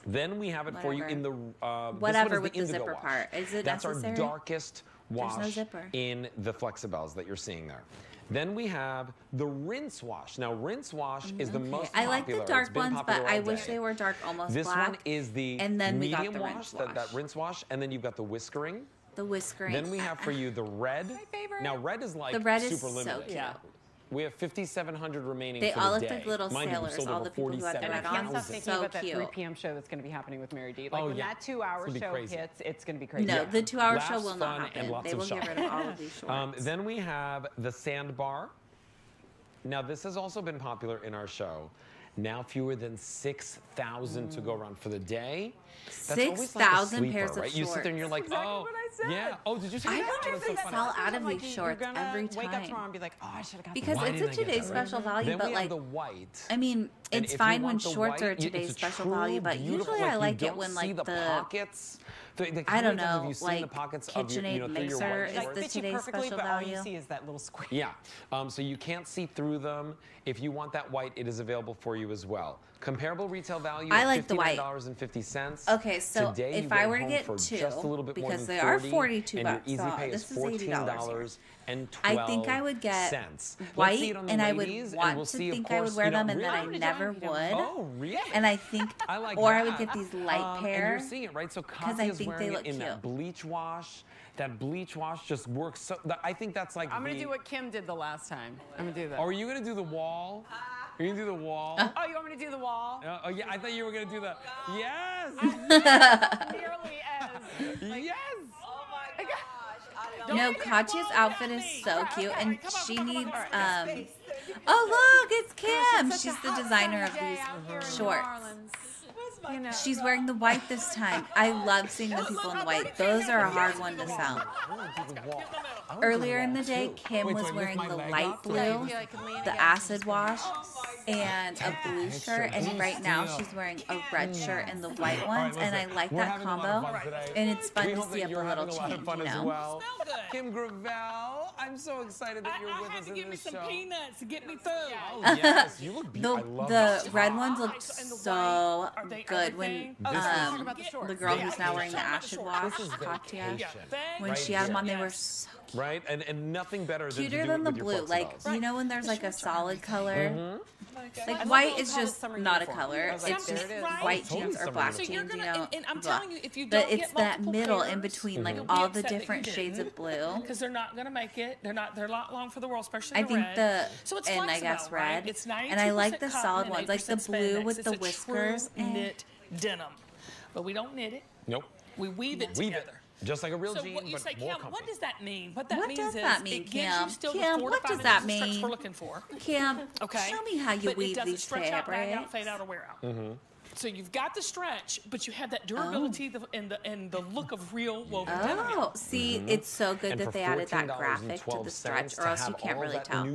Then we have it whatever. for you in the uh, whatever the with the zipper wash. part. Is it That's necessary? our darkest wash no in the FlexiBelles that you're seeing there. Then we have the rinse wash. Now, rinse wash is mm, okay. the most popular. I like the dark ones, but I wish they were dark, almost this black. This one is the and then medium we got the wash, rinse wash. That, that rinse wash, and then you've got the whiskering the whiskering. Then we have for you the red. My favorite. Now red is like the red is super so limited. cute. Yeah. We have 5,700 remaining. They all the look like little Mind sailors. You, all the people who have their hat on. I can't stop thinking so about cute. that 3 p.m. show that's going to be happening with Mary D. Like oh, when yeah. that two-hour show crazy. hits, it's going to be crazy. No, yeah. the two-hour show will not happen. They will get rid of all of these um, shorts. Um, then we have the sandbar. Now this has also been popular in our show. Now fewer than 6,000 mm. to go mm. around for the day. 6,000 like pairs of shorts. You sit there and you're like, oh, exactly oh, said. Yeah. Oh, did you say I that? wonder oh, if they so sell out of like these shorts every time. Wake up tomorrow and be like, oh, I should have got Because it's a today's special right? value, then but like, the white, I mean, it's fine when shorts white, are today's special value, but usually I like it when like the pockets the, the I don't know. like the pockets KitchenAid your, you know, mixer is the today's special value. All you see is that little square. Yeah. Um, so you can't see through them. If you want that white, it is available for you as well. Comparable retail value. I like the white. Dollars and fifty cents. Okay, so today if I were to get two, just a little because they 30, are forty-two bucks, oh, so this is eighty dollars and 12 I think I would get cents. white and I would want we'll to see, think course, I would wear them and then I never would. Oh, really? And I think I like or that. I would get these light um, pair. And you right? So Cause I think they look in cute. that bleach wash. That bleach wash just works so I think that's like I'm going to do what Kim did the last time. I'm going to do that. Oh, are you going to do the wall? Are you gonna do the wall? Uh, oh, you want me to do the wall? Uh, oh, yeah, I thought you were gonna do the. Oh, yes! Nearly as. Like, yes! No, Katya's outfit is so cute, and she needs um. Oh look, it's Kim. She's the designer of these shorts. You know, She's wearing the white this time. I love seeing the people in the white. Those are a hard one to sell. Earlier in the day, Kim was wearing the light blue, the acid wash, and a blue shirt. And right now, she's wearing a red shirt and the white ones. And I like that combo. And it's fun to see up a little change, you know? Kim Gravel, I'm so excited that you're with us in this show. I had to give me some peanuts to get me through. You look beautiful. The red ones look so good. Um, good when um, the girl who's now wearing the acid wash, Katya, when she had them on, they were so right? And and nothing better than cuter than the blue. Like you know when there's like a solid color. Mm -hmm. Like white is just not a color. It's just white jeans or black jeans. You know, and, I'm telling you, if you don't but it's that middle in between, like all the different shades of blue, because they're not gonna make it. They're not. They're not long for the world, especially. I think the so it's and I guess red. It's nice. And I like the solid ones, like the blue with the whiskers. Eh. Knit denim, but we don't knit it. Nope. We weave it together. Just like a real so jean, what you but say, more Cam, comfy. What does that mean? What that what means does that mean, it Kim? you still Kim, the four what to five does that mean? we're looking for. Kim, okay. show me how you but weave it doesn't stretch fabrics. out, bag out, fade out, or wear out. Mm-hmm. So you've got the stretch, but you have that durability oh. and the and the look of real woven oh, denim. Oh, see, mm -hmm. it's so good and that they added that graphic to the stretch, or else you can't really tell.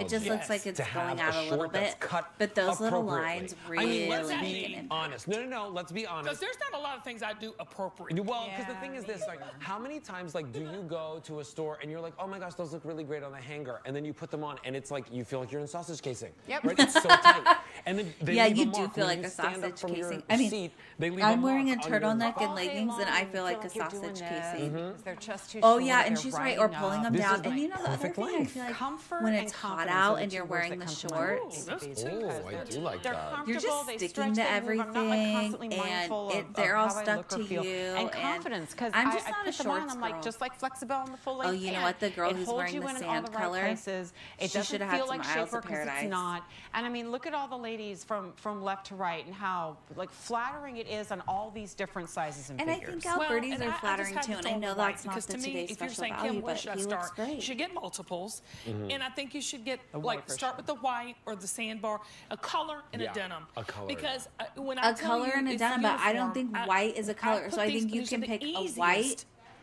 It just yes. looks like it's going out a, a little bit, but those little lines really I mean, let's make be honest. No, no, no. Let's be honest. Because there's not a lot of things I do appropriately. Well, because yeah, the thing is this: like, how many times like do you go to a store and you're like, oh my gosh, those look really great on the hanger, and then you put them on, and it's like you feel like you're in sausage casing. Yep. Right? It's so tight. And then they yeah, you do feel like a sausage casing. I mean, seat, I'm wearing a turtleneck and leggings, and I feel like a sausage casing. Mm-hmm. oh yeah, and she's right. Or pulling them down. And you know the other thing, I feel like Comfort when it's hot out and you're wearing the shorts. Oh, I do like that. You're just sticking to everything, and they're all stuck to you. And confidence, because I'm just not a shorts like Just like flexible on the full oh, length. Oh, you know what? The girl who's wearing the sand color. She should have had some Isles of Paradise. Not. And I mean, look at all the ladies from, from left to right and how like flattering it is on all these different sizes and, and figures. And I think Albertines well, are flattering too, and I know right, that's because not to me, if you're saying value, Kim, where should I start? You should get multiples, mm -hmm. and I think you should get like start with the white or the sandbar, a color and yeah, a denim. A color. Because uh, when I a color you, and a denim, but I don't think white is a color, so I think you can pick a white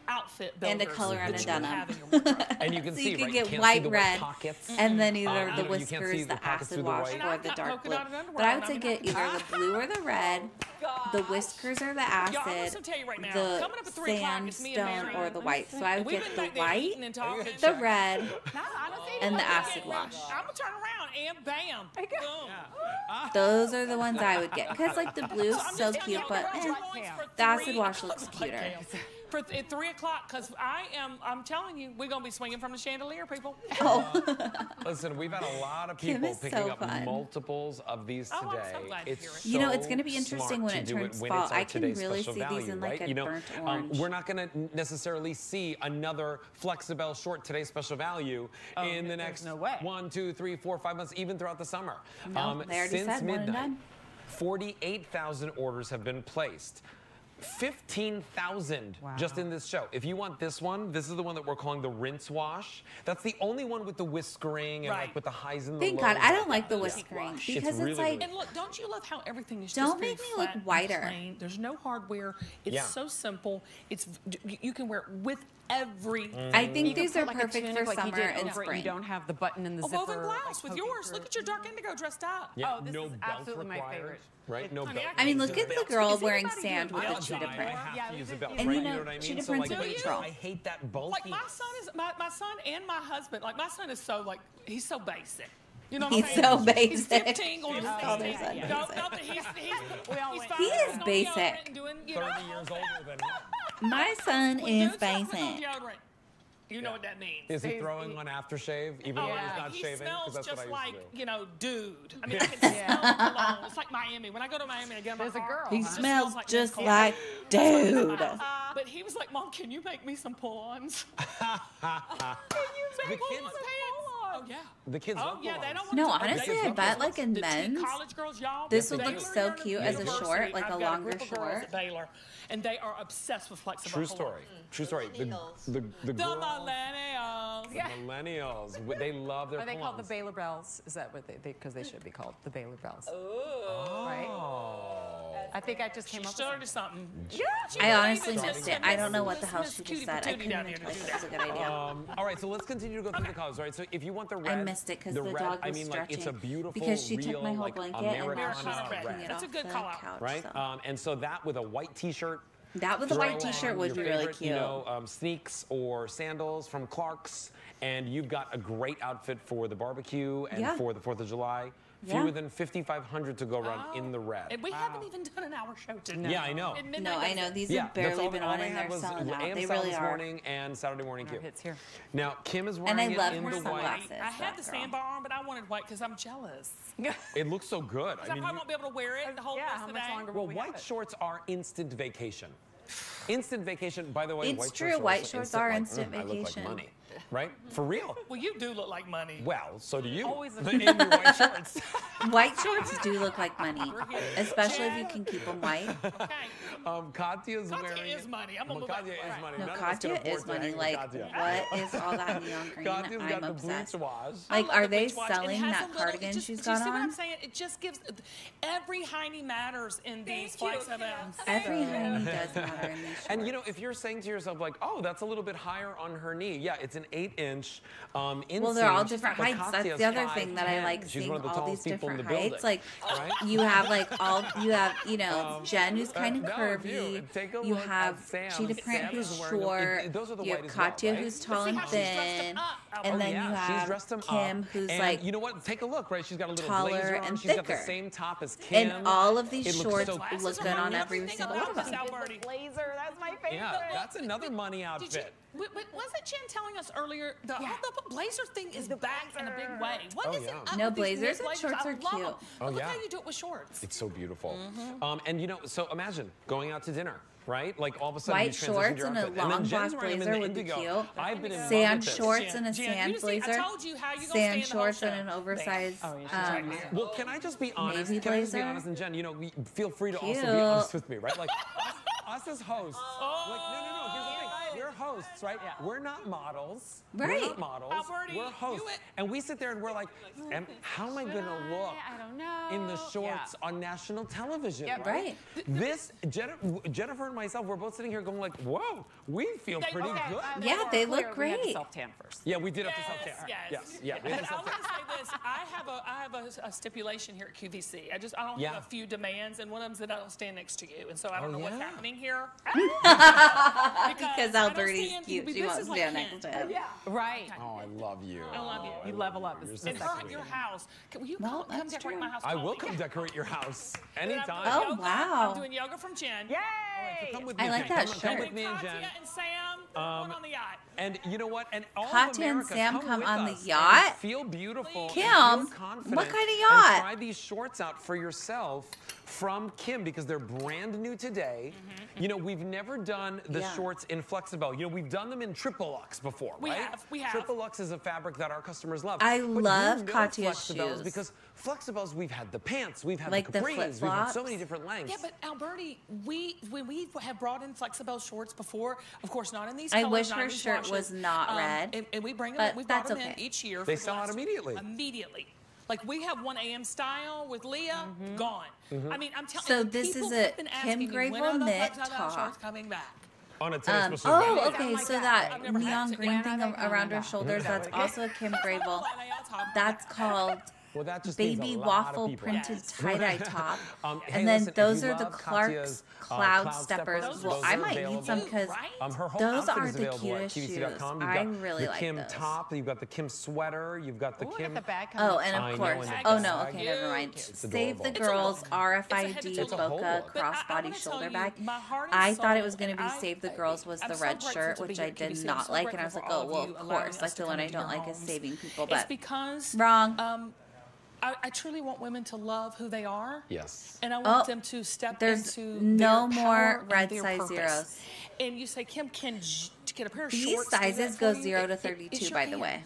outfit builders and the color on the denim. and you can so see, you can right? get you white red, pockets. and then either the whiskers, the, the acid wash, or the dark blue. But I would say get either the blue or the red, the whiskers or the acid, the sandstone or the white. So I would get the white, the red, and the acid wash. I'm gonna turn around and bam. Those are the ones I would get because like the blue is so cute, but the acid wash looks cuter for th at three o'clock because I am. I'm telling you, we're gonna be swinging from the chandelier, people. Oh. Uh, listen, we've had a lot of people picking so up fun. multiples of these today. Oh, I'm so glad it's to hear it. You know, it's gonna be interesting when it turns it fall. I can really see value, these in like right? a you know, burnt um, orange. Um, we're not gonna necessarily see another FlexiBelle short today's special value oh, in the next no way. one, two, three, four, five months, even throughout the summer. No, um, since midnight, 48,000 orders have been placed. 15,000 just in this show. If you want this one, this is the one that we're calling the rinse wash. That's the only one with the whiskering and Right. like with the highs and the Thank lows. God, I don't like the Yeah. whiskering It's because really, it's like And look, don't you love how everything is Don't just very make me look flat and whiter. There's no hardware. It's Yeah. so simple. It's you can wear it with everything. I mm. think You these are like perfect for like summer and over spring. You don't have the button in the A zipper. woven blouse like, with yours. through. Look at your dark mm-hmm. indigo dressed up. Yeah, Oh, this no is belt absolutely my favorite. Right? No Honey, belt. I I mean, look at the girl wearing sand with the cheetah on I there? print. Yeah, use a belt, And right? you You know, know what I mean? cheetah So print's like, neutral. I hate that bulky. Like my son is my, my son and my husband. Like my son is so like he's so basic. You know what He's I'm saying? so He's basic. 15 going She's to called her 16. son No, no, he's, he's, We he's. He is basic. Doing, you know, 30 years older than me. My son When is dudes start putting on basic. deodorant, You know what that means. Is he He's- throwing he- on aftershave even though he's Yeah, not he shaving? 'Cause smells that's what I just like you know, dude. I mean, I can smell the cologne. It's like Miami. When I go to Miami, I get my There's a girl, He huh? it smells like just Nicole. like dude. But he was like, "Mom, can you make me some pull-ons?" The kids, Oh yeah. the kids Oh love yeah, they don't want No, to honestly, I bet, like, in the men's, college girls, y'all. this would look so Uni- cute as a short, like I've a longer group short. Baylor, and they are obsessed with FlexiBelle. True pull-ons. story. True story. The, the, the, The girls, millennials. Yeah. millennials, they love their Are they called the. Baylor Bells? Is that what they, because they, should be called the Baylor Bells. Oh. Right? Oh. I think I just came She up with started something. Yeah. I honestly missed it. I don't know what the hell Miss she just said. I Patootie couldn't down even here to tell do if that was a good idea. Um, all right, so let's continue to go through the colors. All right, so if you want the red, I missed it 'cause the the red, dog I was mean, like it's a beautiful, because she took real, my whole like blanket and now Americana she's Americana red. red. it That's a good the call-out. couch. right? so. Um, and so that with a white T-shirt. That with a white T-shirt would your be really cute. You know, um, sneaks or sandals from Clark's, and you've got a great outfit for the barbecue and Yeah. for the Fourth of July. Yeah. Fewer than 5,500 to go around in the red. And we haven't even done an hour show today. Yeah, I know. No, I know these yeah, have barely all, been all on they and had they're was selling out. AM They really this are. morning and Saturday morning Our Q. hits here. Now Kim is And wearing I it in the white. sunglasses. I had the sandbar on, but I wanted white because I'm jealous. It looks so good. I I probably you- won't be able to wear it the whole Yeah, rest how of much the day. longer well, we white have it? shorts are instant vacation. Instant vacation. By the way, It's white true, shorts are white also shorts instant, are instant mm, I look like vacation. money, right? For real. Well, you do look like money. Well, so do you. Always in your white shorts. White shorts do look like money, especially if you can keep them white. Okay. Um, Katya's Katya wearing. is money. I'm gonna well, look Katya is Frank. money. No, None of us can Katya afford is money. Like, Katya. what is all that neon green? Katya's I'm the obsessed. bleach wash. Like, are the they bleach watch. It selling that little- cardigan it just, she's do you got see what on? I'm saying? It just gives every hiney matters in these flights of events. Every hiney does matter in these shorts. And you know, if you're saying to yourself like, "Oh, that's a little bit higher on her knee," yeah, it's an eight-inch. Um, Well, they're all different but heights. That's the other thing that I like seeing one of the all these different heights. Like you have like all you have, you know, Jen who's uh, kind of curvy. You- take a You look have Sam. Cheetah Print who's is wearing them. short. It- those are the you have white as well, Katya right? who's tall and how she's dressed thin. Oh, and Oh, then yeah, you have she's dressed him Kim up. who's and like you know what? Take a look, right? She's got a little taller blazer on. and She's got the thicker. same top as Kim. and all of these It shorts so- Glasses look good on money. every single one of this them. Blazer, that's my favorite. Yeah, that's another money outfit. w- w- wasn't Jen telling us earlier the, oh, the blazer thing is the back in a big way? What Oh, is yeah. it No, blazers and shorts are cute. Oh, But look yeah. how you do it with shorts. It's so beautiful. Mm-hmm. Um, and you know, so imagine going out to dinner, right? Like all of a sudden White you transition shorts your and a outfit. and long then Jen's black wearing in blazer would be cute. I've been in love Sand shorts and a Jen, sand you see, I blazer. told you how you Sand stay in the shorts and an oversized. Oh, yeah, um. Well, can I just be honest? Navy Can I just be honest? And Jen, you know, feel free to also be honest with me, right? Like us, us as hosts. Like, no, no, no hosts, right? Yeah. We're not models. Right. We're not models. Alberti, we're hosts. And we sit there and we're like, how am I going to look I don't know. in the shorts yeah. on national television? Yeah, right. right. This, Jennifer and myself, we're both sitting here going like, whoa, we feel they, pretty okay, good. Uh, yeah, they look great. We self-tan first. Yeah, we did yes, have to self-tan. Yes, yes. Yeah, we had I to self-tan. I have, a, I have a, a, stipulation here at QVC. I just, I don't yeah. have a few demands, and one of them's that I don't stand next to you. And so I don't oh, know yeah. what's happening here. because, because be. 30s cute. She wants to be a necklace hand. Yeah. Right. Oh, I love you. I love you. You level up. It's, not your house. Can, will you come, decorate my house? I will come decorate your house anytime. Oh, wow. I'm doing yoga from Jen. Yay! Come with me. I like that show. with me and Jen. And Sam, um, on the yacht. And you know what? And all Katya and Sam come, on the yacht? Feel beautiful. Kim, what kind of yacht? try these shorts out for yourself from Kim because they're brand new today. Mm-hmm. You know, we've never done the shorts in FlexiBelle. You know, we've done them in Triple Lux before, We right? have, we have. Triple Lux is a fabric that our customers love. I But love you know Katya's shoes. because FlexiBelles, we've had the pants, we've had Like the the capris, we've had so many different lengths. Yeah, but Alberti, we when we have brought in FlexiBelle shorts before, of course not in these I colors, wish not her shirt washes, was not um, red, and, and we bring them, but we brought that's them in okay. each year. They for the sell out last- immediately. Immediately. Like we have one AM style with Leah, mm-hmm. gone. I mean, I'm mm-hmm. telling So this people is a have been Kim asking me, when Gravel are the knit FlexiBelle top. shorts coming back? On a today's Um, oh, event. okay. like So that. that I've never had neon green thing they ar- coming around her shoulders, that's also a Kim Gravel. That's called Well, that just baby waffle printed Yes. tie-dye top. Um, hey, and then listen, those are the love Clark's Katya's, uh, Cloud Cloud Steppers. Steppers, Well, those I are might need some because Right? Um, her whole Those are is the available cutest shoes. You've I got really the like Kim those. top, you've got the Kim sweater, you've got the Ooh, look Kim. at the bag Oh, and I of know, course. and Oh no, bag. okay, never mind. It's Save the adorable. It's a Girls. RFID It's a head-to-toe look. Boca But I- I crossbody shoulder bag. my heart and I thought it was going to be Save the Girls was the red shirt, which I did not like, and I was like, oh well, of course, us like the one I don't like is saving people, It's but because Wrong. I, I truly want women to love who they are. Yes. And I want Oh, them to step there's into no their more power and red their size purpose. zeros. And you say, Kim, can j- to get a pair of These shorts do sizes go zero to it- it 32, sure by the way.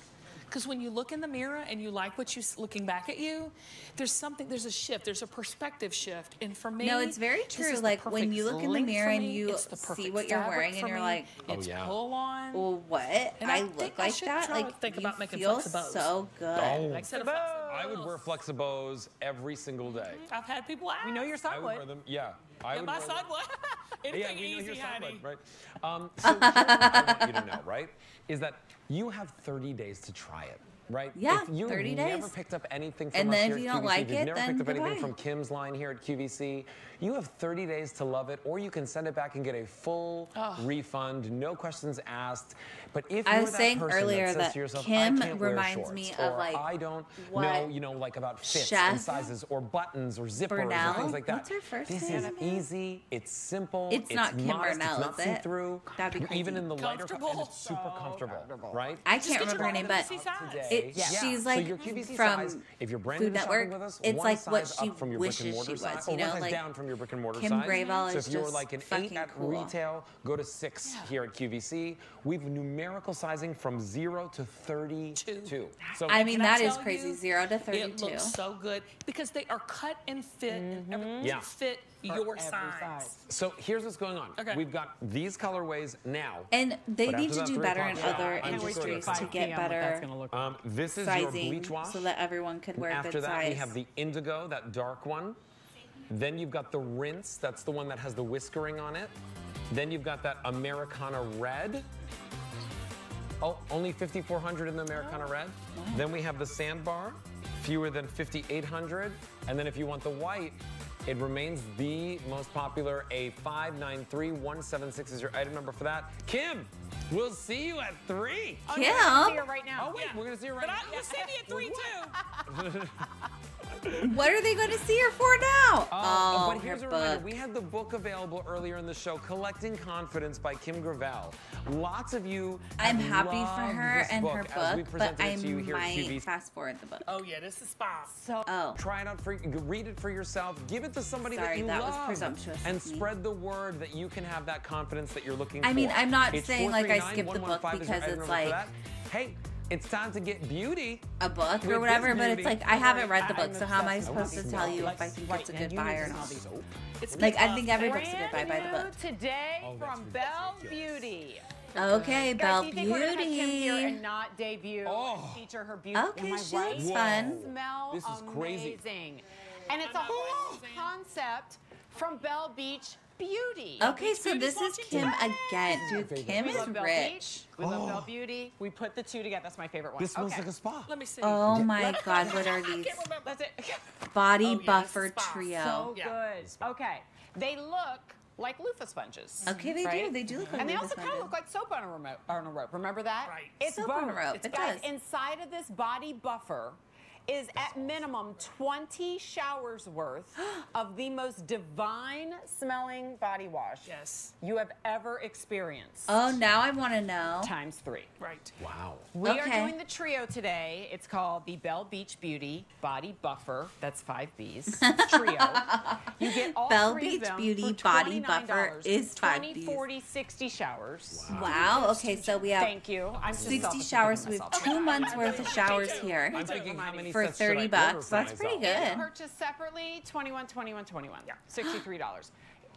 Because when you look in the mirror and you like what you s- looking back at you, there's something, there's a shift, there's a perspective shift. And for me, No, it's very true. Like, when you look in the mirror and you see what you're wearing and you're me, like, it's yeah. pull on. well, what? And I, I look think I like that. Like think you about making feel Flexibos. so good. Oh. Like said about I would wear Flexibos every single day. I've had people ask. We know your I son would wear them. Yeah. I Yeah, would my wear son them. would. Yeah, Anything we know easy, your son honey. right? Um, so here's what I want you to know, right? Is that you have 30 days to try it. Right? Yeah, if you've 30 never days. picked up anything from And us then here if you at don't QVC, like you've it, never then picked up anything from Kim's line here at QVC, you have 30 days to love it, or you can send it back and get a full refund, no questions asked. But if I you're was that saying person earlier that, says that to yourself, Kim I can't wear reminds shorts, me of, or like, I don't what know, you know, like about fits and sizes or buttons or zippers or things like that. What's her first this name? is easy. It's simple. It's not Kim modest, Burnell, it's not it? see-through. That'd be Even crazy. in the lighter cup, it's super comfortable, right? I can't get remember her name, but QVC size. today. It- yeah. she's so like your QVC from size, if you're brand Food new to shopping Network, with us, it's like what she from your wishes brick and mortar she was, or you know, like, down from your brick and mortar Kim size. Gravel so is if you're like an eight fucking at cool. retail, go to six here at QVC. We've numerical sizing from zero to 32. So I mean, Can I that is crazy. you, Zero to thirty-two. It 32. looks so good because they are cut and fit and everything Yeah. to fit your size. So here's what's going on. Okay. We've got these colorways now. And they need to do better in other I can't wait till industries to 5 get better Um, this is your sizing bleach wash. so that everyone could wear After good that, size. we have the indigo, that dark one. Then you've got the rinse, that's the one that has the whiskering on it. Then you've got that Americana red. Oh, only 5,400 in the Americana oh, red. Then we have the sandbar, fewer than 5,800. And then if you want the white, it remains the most popular. A 593176 is your item number for that. Kim, we'll see you at three. Kim? See her right now. Oh, wait, we're going to see you right But I, now. you see me at three too. What are they going to see her for now? Uh, oh, but here's her a reminder: book. we had the book available earlier in the show, "Collecting Confidence" by Kim Gravel. Lots of you. I'm have happy for her and book her as we book, but I it to you here at might QVC. fast forward the book. Oh yeah, this is spot. So Oh. Try it out for read it for yourself. Give it to somebody that you that was love, presumptuous and spread the word that you can have that confidence that you're looking for. I mean, I'm not It's saying, like, I 439-115 skipped the book because it's like- Hey, it's time to get beauty. A book or whatever, but it's like I haven't read the book, so how am I supposed to tell you if I think right, it's a good you buy need or not? these. Like I think every book's a good brand buy by the book. today Oh, from Belle. Beauty. Okay, Belle Guys, do you think we're have Kim here Beauty. and not debut Oh. and feature her beauty? Oh, okay, Am she looks Whoa. fun. Smell This is crazy. amazing. And it's a oh. whole concept from Belle Beach Beauty. Okay, so Beauty's this is Kim today. again. Dude, Kim is love rich. Beach. We love Belle oh. Beauty. We put the two together. That's my favorite one. This smells okay. like a spa. Let me see. Oh my god, what are these? Can't remember. That's it. Body Oh, yeah, Buffer. Trio. so Yeah. good. Okay. They look like loofah sponges. Okay, they do. They do look like And they also kind of look like soap on a, remote, on a rope. Remember that? Right. It's Soap both. on a rope, It's it guys, does. inside of this body buffer is at minimum 20 showers worth of the most divine smelling body wash yes. you have ever experienced. Oh, now I want to know. Times three. Right. Wow. We okay. are doing the trio today. It's called the Belle Beach Beauty Body Buffer. That's five B's. trio. You get all Belle three Beach of them Beauty Body Buffer is 20, five 40, B's. 60 showers. Wow. wow. Okay, so we have Thank you. I'm 60 showers. So we have two months worth of showers here. I'm thinking how many for thirty bucks. That's myself? pretty good. Purchased separately, 21, 21, 21. Yeah, sixty-three dollars.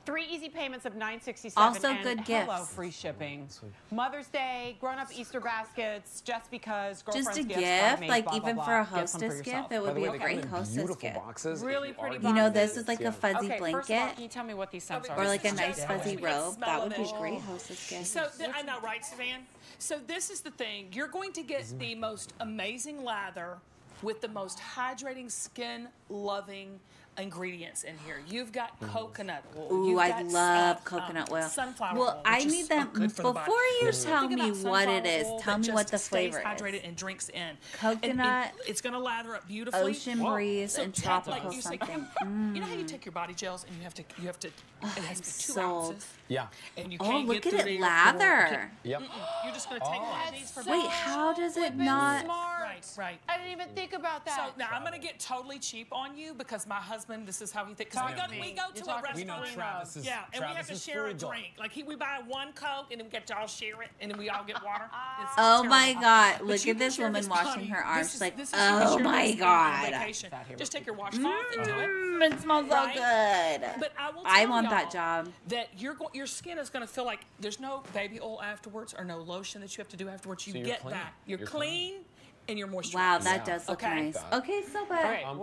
Three easy payments of nine sixty-seven. Also and good gifts. Hello, free shipping. Mother's Day, grown-up Easter baskets, just because. Just a gift, made, like blah, even blah, blah. for a hostess gift, that it would be way, a great hostess gift. Boxes, really pretty. You know, this is like yeah. a fuzzy okay, blanket. First of all, can you tell me what these scents are? Or like a nice fuzzy robe. That would be a great hostess gift. So I know, right, Savannah? So this is the thing. You're going to get the most amazing lather with the most hydrating, skin loving ingredients in here. You've got mm. coconut oil. Ooh, I uh, love sun, coconut um, oil. Sunflower well, oil. Well, I need that before you mm-hmm. tell me what it is. Tell me what the flavor hydrated is. Hydrated and drinks in coconut. And, and it's going to lather up beautifully. Ocean breeze so and tropical like you something. Say, mm. You know how you mm. take your body gels and you have to you have to oh, it has to be two so ounces yeah. And you oh, can't oh, look at it lather. Yep. You're just going to take oh. one of these for so Wait, how does it not? Smart. Right, right. I didn't even think about that. So now I'm going to get totally cheap on you because my husband, this is how he thinks. Because we, go, we go to a restaurant. Travis is, yeah, and Travis we have to share a drink. Dog. Like he, we buy one Coke and then we get to all share it and then we all get water. It's oh terrible. my God. Look at this woman washing her arms. Like, oh my God. Just take your washcloth and do it. Mm, it smells so good. But I will I want that job. That you're going your skin is going to feel like there's no baby oil afterwards or no lotion that you have to do afterwards. You so get clean. that. You're, you're clean. clean and your moisturizer. Wow, that yeah. does look okay. nice. Okay, so but right. um,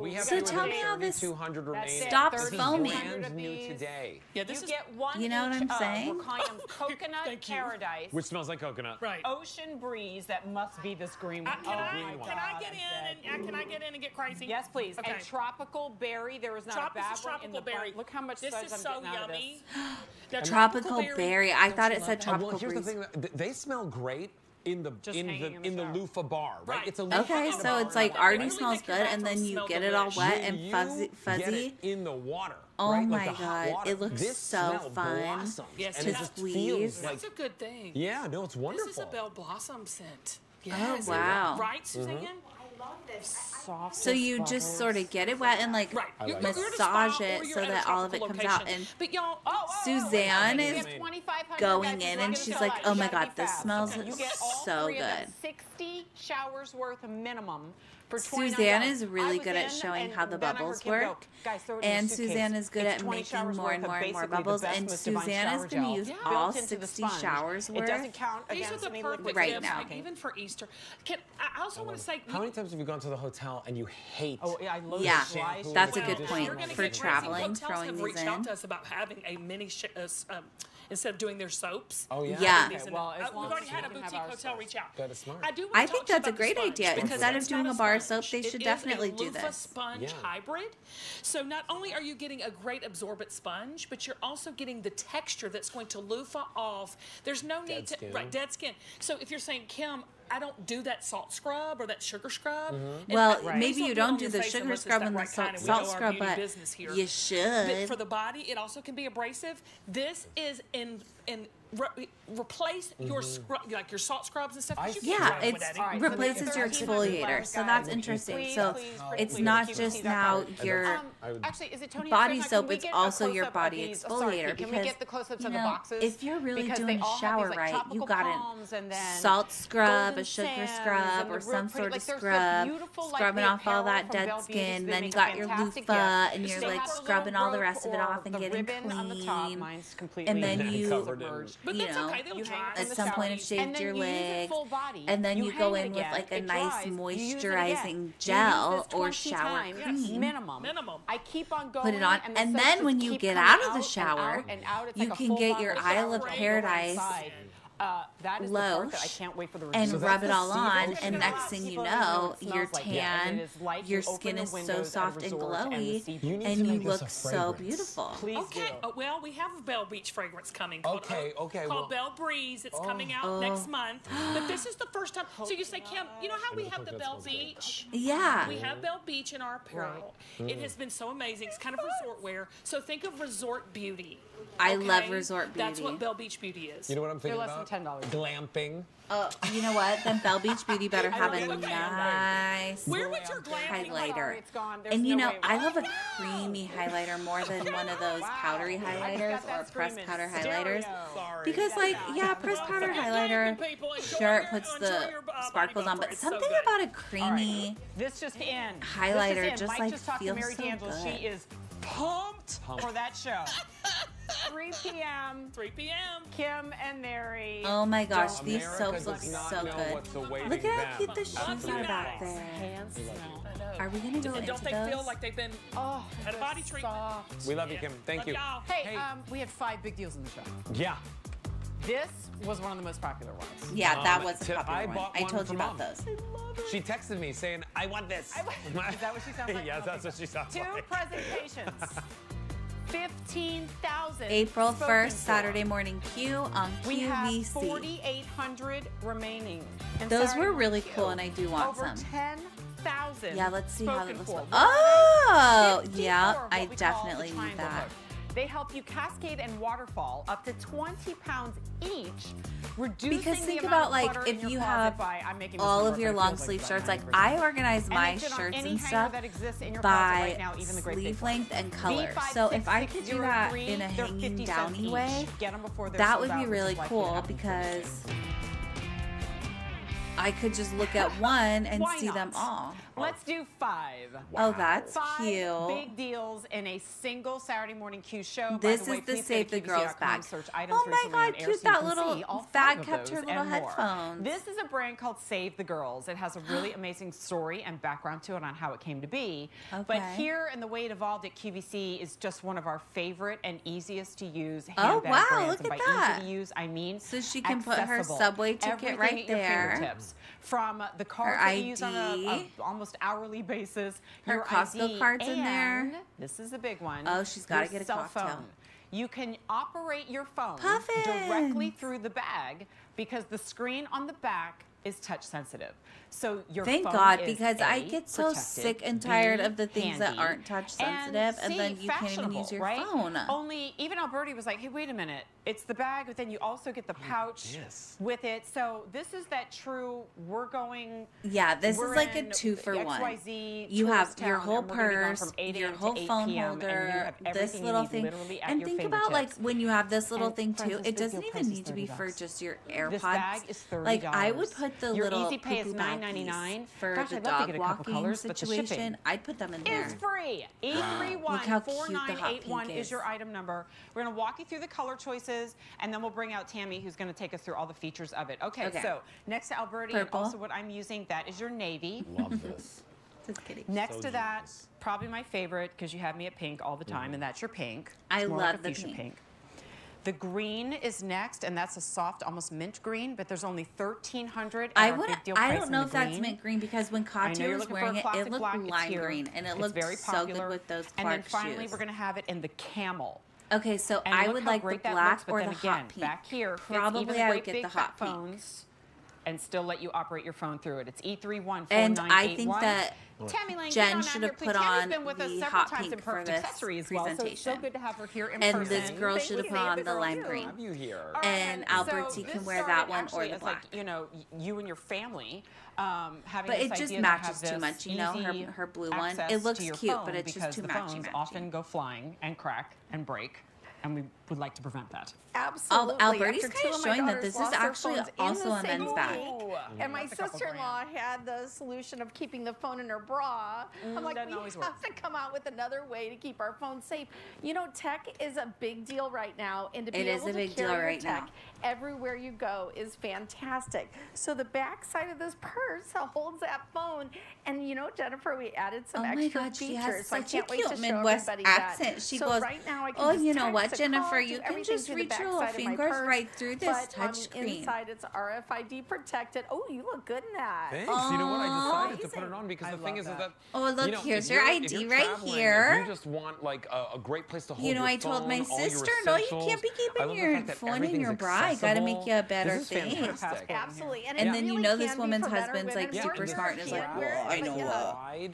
we have so tell me how this stops foaming. New today. Yeah, this you is, get one. You know what I'm saying? We're calling them coconut paradise, which smells like coconut. Right. Ocean breeze. That must be this green uh, one. Uh, can, oh, I, green one. can I get in and uh, can I get in and get crazy? Yes, please. Okay. And tropical berry. There is not Trop a bad tropical in the berry. Look how much this is so yummy. Tropical berry. I thought it said oh, tropical breeze. Here's the thing. They smell great in the Just in the in the, the loofah bar, right? right. It's a loofah okay. So it's like already right. smells good, and then you get it all wet and fuzzy, fuzzy in the water. Oh right? my like god, it looks this so fun. to yes, and that's, feels like, that's a good thing. Yeah, no, it's wonderful. This is a bell blossom scent. Oh, yes. Oh wow! Right, mm-hmm. Suzanne? Mm-hmm so you bubbles. just sort of get it wet and like, right. like massage it so that all of it comes location. out. And but y'all, oh, oh, Suzanne is going in and she's like, "Oh my god, this smells so good." Sixty showers worth minimum Suzanne is really good at showing how the bubbles work, Guys, and Suzanne is good at making more and more and more bubbles. And Suzanne is going to use yeah. all sixty showers worth. It doesn't count against any liquid right now, Okay. even for Easter. Can, I also want to say, how many times have you gone to the hotel and you hate? Oh yeah, I love yeah, that's a good point for traveling. Throwing these in. Hotels have reached out to us about having a mini. Uh, um, instead of doing their soaps. Oh yeah. Yeah. Well, uh, we've already had a boutique hotel reach out. That is smart. I do. I think that's a great idea. Instead of doing a bar soap, they should definitely do this. sponge hybrid. So not only are you getting a great absorbent sponge, but you're also getting the texture that's going to loofah off. There's no need to right dead skin. So if you're saying Kim, I don't do that salt scrub or that sugar scrub. Mm-hmm. Well, right. maybe you don't do the sugar scrub and the right salt, salt scrub, but you should. But for the body, it also can be abrasive. This is in in re replace mm -hmm. your like your salt scrubs and stuff. Yeah, it right, replaces so your exfoliator, so that's interesting. Please, so please, it's not just now your um, actually, is it Tony body soap; it's also your body exfoliator. Can we get the close-ups of the boxes? If you're really doing shower right, you got a salt scrub, a sugar scrub, or some sort of scrub, scrubbing off all that dead skin. Then you got your loofah, and you're like scrubbing all the rest of it off and getting clean. And then you but you that's know, okay. They'll you dry at some point it shaved your leg, and then you, you go in with like a it nice dries. moisturizing gel or shower times. cream, yes. Mm-hmm. minimum. Minimum. I keep on going. Put it on, and, and then when you get out of the shower, out, out, like you can get your Isle of Paradise uh, low and rub it all on and next thing you know you're tan like your skin is so soft and glowy and, and you look so beautiful. Please okay uh, well we have a Belle Beach fragrance coming called, okay okay called well, bell breeze. It's oh, coming out oh. next month but this is the first time. So you say kim you know how we have the Belle Beach? yeah. We have Belle Beach in our apparel. Right. it has been so amazing. It's kind of resort wear. So think of resort beauty okay? i love resort beauty that's what Belle Beach Beauty is. You know what i'm thinking about? ten dollars. Glamping. Oh, you know what? Then Belle Beach Beauty better have a nice Where would your highlighter. And you no know, I love a creamy highlighter more than one of those wow. powdery highlighters or pressed powder highlighters. Sorry. Because like, yeah, pressed powder highlighter, sure, it puts the sparkles on, but something about a creamy this just in. highlighter just like feels so good. She is pumped for that show. 3 p.m. 3 p.m. Kim and Mary. Oh my gosh, these soaps look so good. Look at how cute the shoes are back there. Hands are we gonna go and don't they those? feel like they've been oh, had a body treatment? We love you, Kim. Thank love you. Hey, hey. Um, we had five big deals in the show. Yeah. This was one of the most popular ones. Yeah, um, that was a popular I one. one. I told you about mom. those. She texted me saying, I want this. I, is that what she sounds like? yes, that's what she sounds Two like. Two presentations. 15,000. April 1st, for. Saturday morning Q on QVC. We have 4,800 remaining. Those Saturday were really cool, and I do want over some. 10,000. Yeah, let's see how that looks. Oh, yeah, I definitely need that. Book. They help you cascade and waterfall up to 20 pounds each. Reducing because think about like if you have by, all of your long sleeve like shirts, like I organize my shirts and stuff by right now, sleeve length and color. B5, so if I could do that in a hanging downy way, that would be really cool because I could just look at one and see them all. Let's do five. Oh, wow. Oh, that's five cute. Big deals in a single Saturday morning Q show. This is way, the Save the Girls bag. oh my God, cute! That little bag kept her little headphones. This is a brand called Save the Girls. It has a really amazing story and background to it on how it came to be. Okay. But here and the way it evolved at QVC is just one of our favorite and easiest to use oh, handbag oh, wow, brands. and by that. easy to use, I mean so she can accessible. put her subway ticket Everything right there. Fingertips from the car that you use on a, a, almost hourly basis. Her your Costco ID, cards in there. This is a big one. Oh, she's got to get a cell cocktail. phone. You can operate your phone Puffins. directly through the bag because the screen on the back is touch sensitive. So your thank God because a, I get so sick and tired B, of the things handy, that aren't touch sensitive, and, C, and then you can't even use your right? phone. Only even Alberti was like, "Hey, wait a minute! It's the bag, but then you also get the pouch yes. with it." So this is that true. We're going. Yeah, this is like a two for XYZ, one. You have your whole purse, your whole phone holder, this little thing, and think about like when you have this little and thing too. It doesn't even need to be for just your AirPods. Like I would put the Your little easy pay is nine ninety nine for Gosh, the I'd dog walking situation. I'd put them in there. Is free. Eight three one four nine eight one is your item number. We're gonna walk you through the color choices, and then we'll bring out Tammy, who's gonna take us through all the features of it. Okay. okay. So next to Alberti, and also what I'm using, that is your navy. Love this. Just kidding. Next so to that, probably my favorite because you have me at pink all the time, mm -hmm. and that's your pink. It's I love like the pink. pink. The green is next, and that's a soft, almost mint green, but there's only 1300 I would, I don't know if green. that's mint green because when Katya was wearing it, it looked black. lime green, and it looked very popular. so good with those And then finally, shoes. we're going to have it in the camel. Okay, so and I would like the black looks, or the again, hot pink. Back here, probably I would get the hot pink and still let you operate your phone through it. It's E31 And I think that Tammy Lane, Jen should have put on with the hot pink for this presentation. Well, so good to have her here in and this girl should have put on the lime green. Right, and Alberti so can wear that one or the black. Like, you know, you and your family um, having But it just matches too much, you know, her, her blue one. It looks cute, but it's just too matchy. Often go flying and crack and break and we would like to prevent that. Absolutely. Alberti's kind of showing that this is actually also a men's bag. And my sister-in-law had the solution of keeping the phone in her bra. Mm, I'm like, we have work. to come out with another way to keep our phones safe. You know, tech is a big deal right now, and to be it able to carry right tech now everywhere you go is fantastic. So the back side of this purse holds that phone. And you know, Jennifer, we added some oh extra God, features. so I can't wait to show Midwest accent. That. She so goes, right now I can oh, you know what, Jennifer, you can just reach your fingers purse, right through this touchscreen. Inside it's RFID protected. Oh, you look good in that. Thanks. Aww. You know what? I decided Amazing. to put it on because I the thing is, that. is that. Oh, look, you know, here's your ID right here. you just want like a, a, great place to hold You know, your I told phone, my sister, no, you can't be keeping your phone in your bra I got to make you a better thing. Absolutely. And, and then really you know this woman's husband's like super smart and is like, well, I know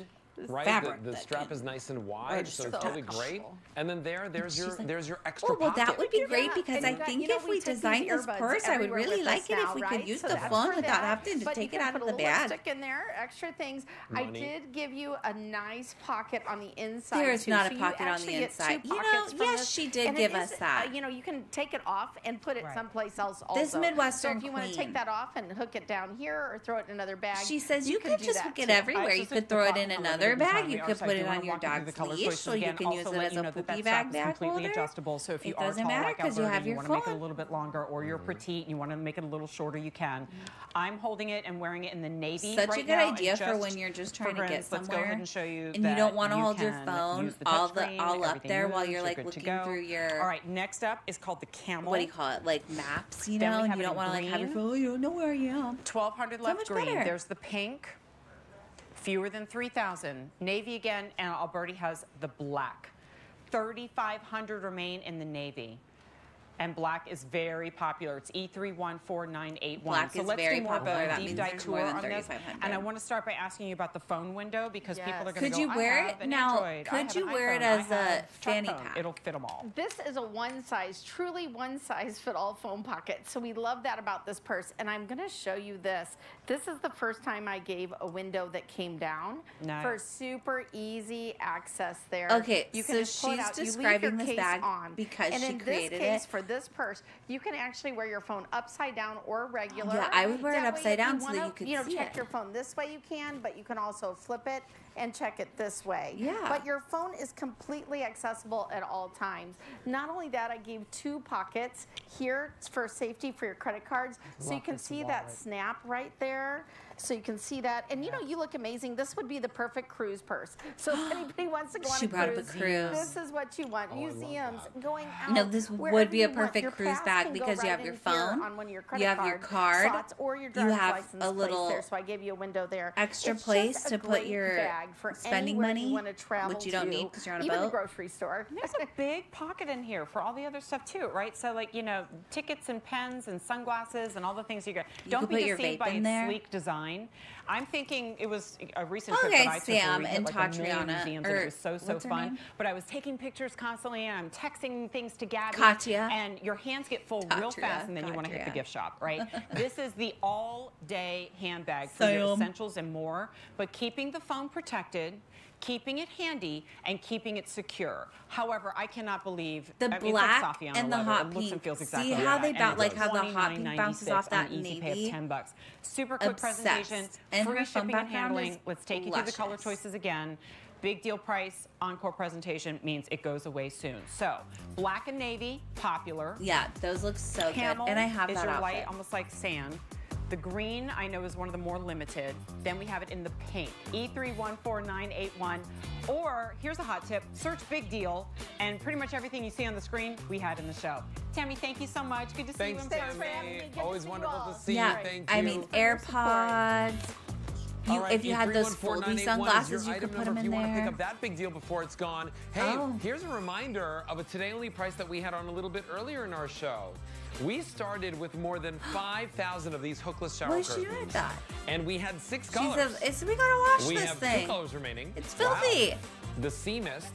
right? The, the strap is nice and wide, so it's totally great. And then there, there's your like, there's your extra. Oh, well, pocket. that would be great because. I think you know, if we, design this purse, I would really like it now, if we right? could use so the phone without having to but take it out of the bag. Stick in there, extra things. I did give you a nice pocket on the inside. There is not a pocket on the inside. You know, yes, she did give us that. You know, you can take it off and put it someplace else. Also, this Midwestern So if you want to take that off and hook it down here or throw it in another bag, she says you could just hook it everywhere. You could throw it in another leather bag. You could put it on your dog's leash, so you can use it as a poopy bag bag holder. Adjustable, so if you are tall like Alberti, you want to make it a little bit longer, or you're mm-hmm. petite, and you want to make it a little shorter, you can. Mm-hmm. I'm holding it and wearing it in the navy. Such a good idea for when you're just trying to get somewhere. and you don't want to hold your phone all the all up there while you're like looking through your. All right, next up is called the camel. What do you call it? Like maps, you know, and you don't want to like have your phone. You don't know where I am. Twelve hundred left green. There's the pink fewer than 3,000. Navy again, and Alberti has the black. 3,500 remain in the Navy. And black is very popular. It's E314981. Black so is let's very do more popular. of a deep dive tour on this. And I want to start by asking you about the phone window because yes. people are going to go, you wear it now? Android. Could you wear iPhone. it as a fanny pack? It'll fit them all. This is a one size, truly one size fit all phone pocket. So we love that about this purse. And I'm going to show you this. This is the first time I gave a window that came down nice. for super easy access there. Okay, you can so she's describing this bag on. because and she in created this case, it. for this purse, you can actually wear your phone upside down or regular. Yeah, I would wear that it upside down so wanna, that you could you know, check it. your phone this way you can, but you can also flip it and check it this way. Yeah. But your phone is completely accessible at all times. Not only that, I gave two pockets here for safety for your credit cards. so you can see wallet. that snap right there. So you can see that. And you know, you look amazing. This would be the perfect cruise purse. So if anybody wants to go on she a brought cruise, up a cruise, this is what you want. Oh, Museums, going out. No, this would be a perfect cruise bag because you have your phone, on one of your credit you have your card, slots, or your you have license a little there. So I gave you a window there. Extra it's place to put your bag for spending money, you travel which you don't to, need because you're on a boat. Even the grocery store. There's a big pocket in here for all the other stuff too, right? So like you know, tickets and pens and sunglasses and all the things you get. Don't be deceived by its sleek design. I'm thinking it was a recent trip that I took Sam where we like Tatiana, museums and it was so so fun. But I was taking pictures constantly and I'm texting things to Gabby. Katya. And your hands get full Tatria, real fast and then you want to hit the gift shop, right? this is the all-day handbag for your essentials and more, but keeping the phone protected keeping it handy and keeping it secure. However, I cannot believe the I mean, black and the hot pink. Exactly See how they bounce, like how the hot pink bounces off that navy. Pay of ten bucks. Super quick Obsessed. presentation. And Free shipping and handling. Let's take you through the color choices again. Big deal price, encore presentation means it goes away soon. So, black and navy, popular. Yeah, those look so Camel good. And I have is that your outfit. light, almost like sand. The green, I know, is one of the more limited. Then we have it in the pink, E314981. Or here's a hot tip, search Big Deal, and pretty much everything you see on the screen, we had in the show. Tammy, thank you so much. Good to see Thanks, you in person. Tammy. Always to wonderful to see yeah. you. Thank I you. I mean, AirPods. You, right, if you had those foldy sunglasses, you could put them in there. If you want to pick up that big deal before it's gone. Hey, oh. here's a reminder of a Today Only price that we had on a little bit earlier in our show. We started with more than 5,000 of these hookless shower Where's curtains. Where's she at that? And we had six colors. Says, it's, we gotta wash we this thing. We have two colors remaining. It's filthy. Wow. The sea mist.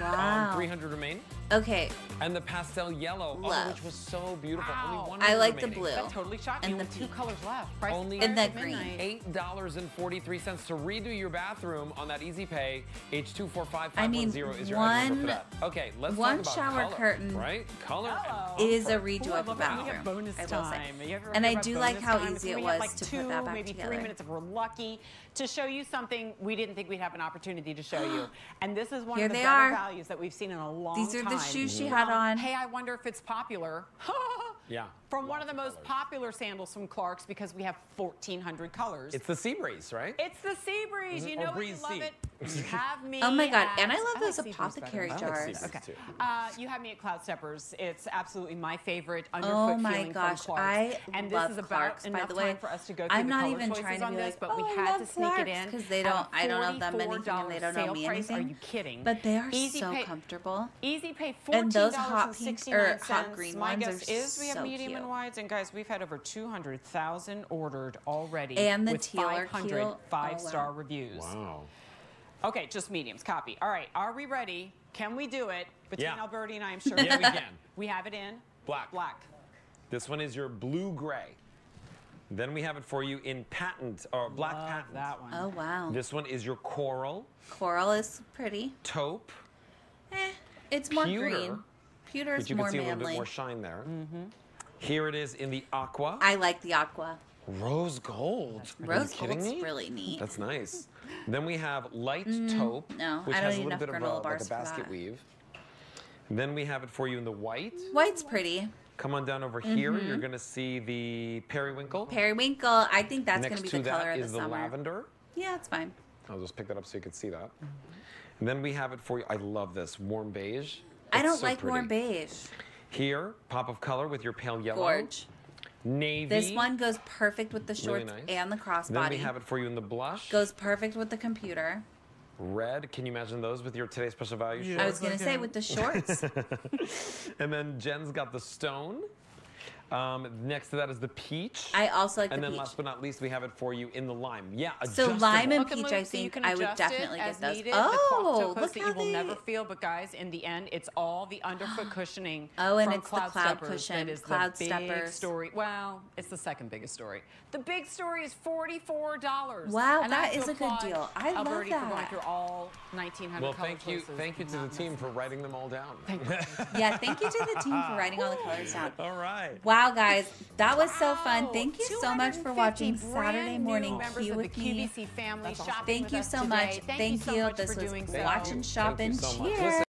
Wow. Um, 300 remain. Okay. And the pastel yellow, Love. Oh, which was so beautiful. Wow. Only one I like remaining. the blue. That totally shocking. And you the two colors left. Price Only and that green. Eight dollars and forty-three cents to redo your bathroom on that Easy Pay. H two four five five I mean, is your one, number for that. Okay, let's one talk about shower color, curtain. Right, color is a redo Ooh, of the bathroom. Bonus I will say. And I do like how easy it was like to two, put that back maybe together. Maybe three minutes if we're lucky to show you something we didn't think we'd have an opportunity to show you. And this is one Here of the better values that we've seen in a long time. These are the shoes she mm-hmm. had um, on. Hey, I wonder if it's popular. yeah. From one of the most colors. popular sandals from Clark's because we have 1,400 colors. It's the sea breeze, right? It's the sea breeze. Mm -hmm. You oh, know or breeze you love sea. it you have me. Oh my God, at- and I love like those Seabreeze apothecary better. I like jars. Okay. too. Uh, you have me at Cloudsteppers. It's absolutely my favorite underfoot Oh my feeling gosh, from Clarks. I and love this is about Clarks, by enough the way. time for us to go through I'm the not color even choices trying to on be this, like, but we "Oh, I had to sneak Clarks," it because they don't- I don't know them anything and they don't know me price. Are you kidding? But they are Easy so pay- comfortable. Easy pay And those $14.69. hot pinks- or hot green My ones guess are is we have so medium and wides. And guys, we've had over 200,000 ordered already. And the teal are 500 cute. Oh, wow. five-star reviews. Wow. Okay, just mediums. Copy. All right, are we ready? Can we do it? Between Yeah. Alberti and I, I'm sure. Yeah, we can. We have it in Black. black. This one is your blue gray. Then we have it for you in patent or black Love patent. that one. Oh wow. This one is your coral, Coral is pretty. taupe, Eh, it's more Pewter, green. Pewter but is you more can see a little bit more shine there. Here it is in the aqua, I like the aqua. Rose gold. Rose gold's me? really neat. That's nice. Then we have light taupe, no, which has a little bit of a, like a basket that. weave. Then we have it for you in the white. White's pretty. Come on down over here. Mm-hmm. You're going to see the periwinkle. Periwinkle, I think that's Next going to be to the that color of is the the summer. lavender. Yeah, it's fine. I'll just pick that up so you can see that. And then we have it for you. I love this warm beige. I don't so like warm beige. Here, pop of color with your pale yellow. Gorge. Navy. This one goes perfect with the Really shorts nice. and the crossbody. Then crossbody. we have it for you in the blush. Goes perfect with the computer. Red. Can you imagine those with your today's special value I shorts? was gonna say with the shorts. And then Jen's got the stone. Um, next to that is the peach. I also like and the then last but not least, we have it for you in the lime. Yeah, So lime and Look at peach, Luke, I so you think can I would adjust definitely it get as those. Needed. Oh, the top toe look post that how you will they. never feel, but guys, in the end, it's all the underfoot cushioning. Oh, and from it's the Cloud cloud Steppers cushion, That is Cloud the big Steppers. story. Well, it's the second biggest story. The big story is forty-four dollars. Wow, and I that have to is a good applaud deal. I love Alberti for going that. through all nineteen hundred Well, color thank you, choices thank you to and the not team missing. for writing them all down. Yeah, thank you to the team for writing all the colors down. all right. Wow, guys, that was so fun. Thank you so much for watching Saturday Morning members Q with the me. QVC family shopping Thank you so today. much. Thank, Thank you so much This for was doing so. Watch and Shop and so. Cheers. Listen,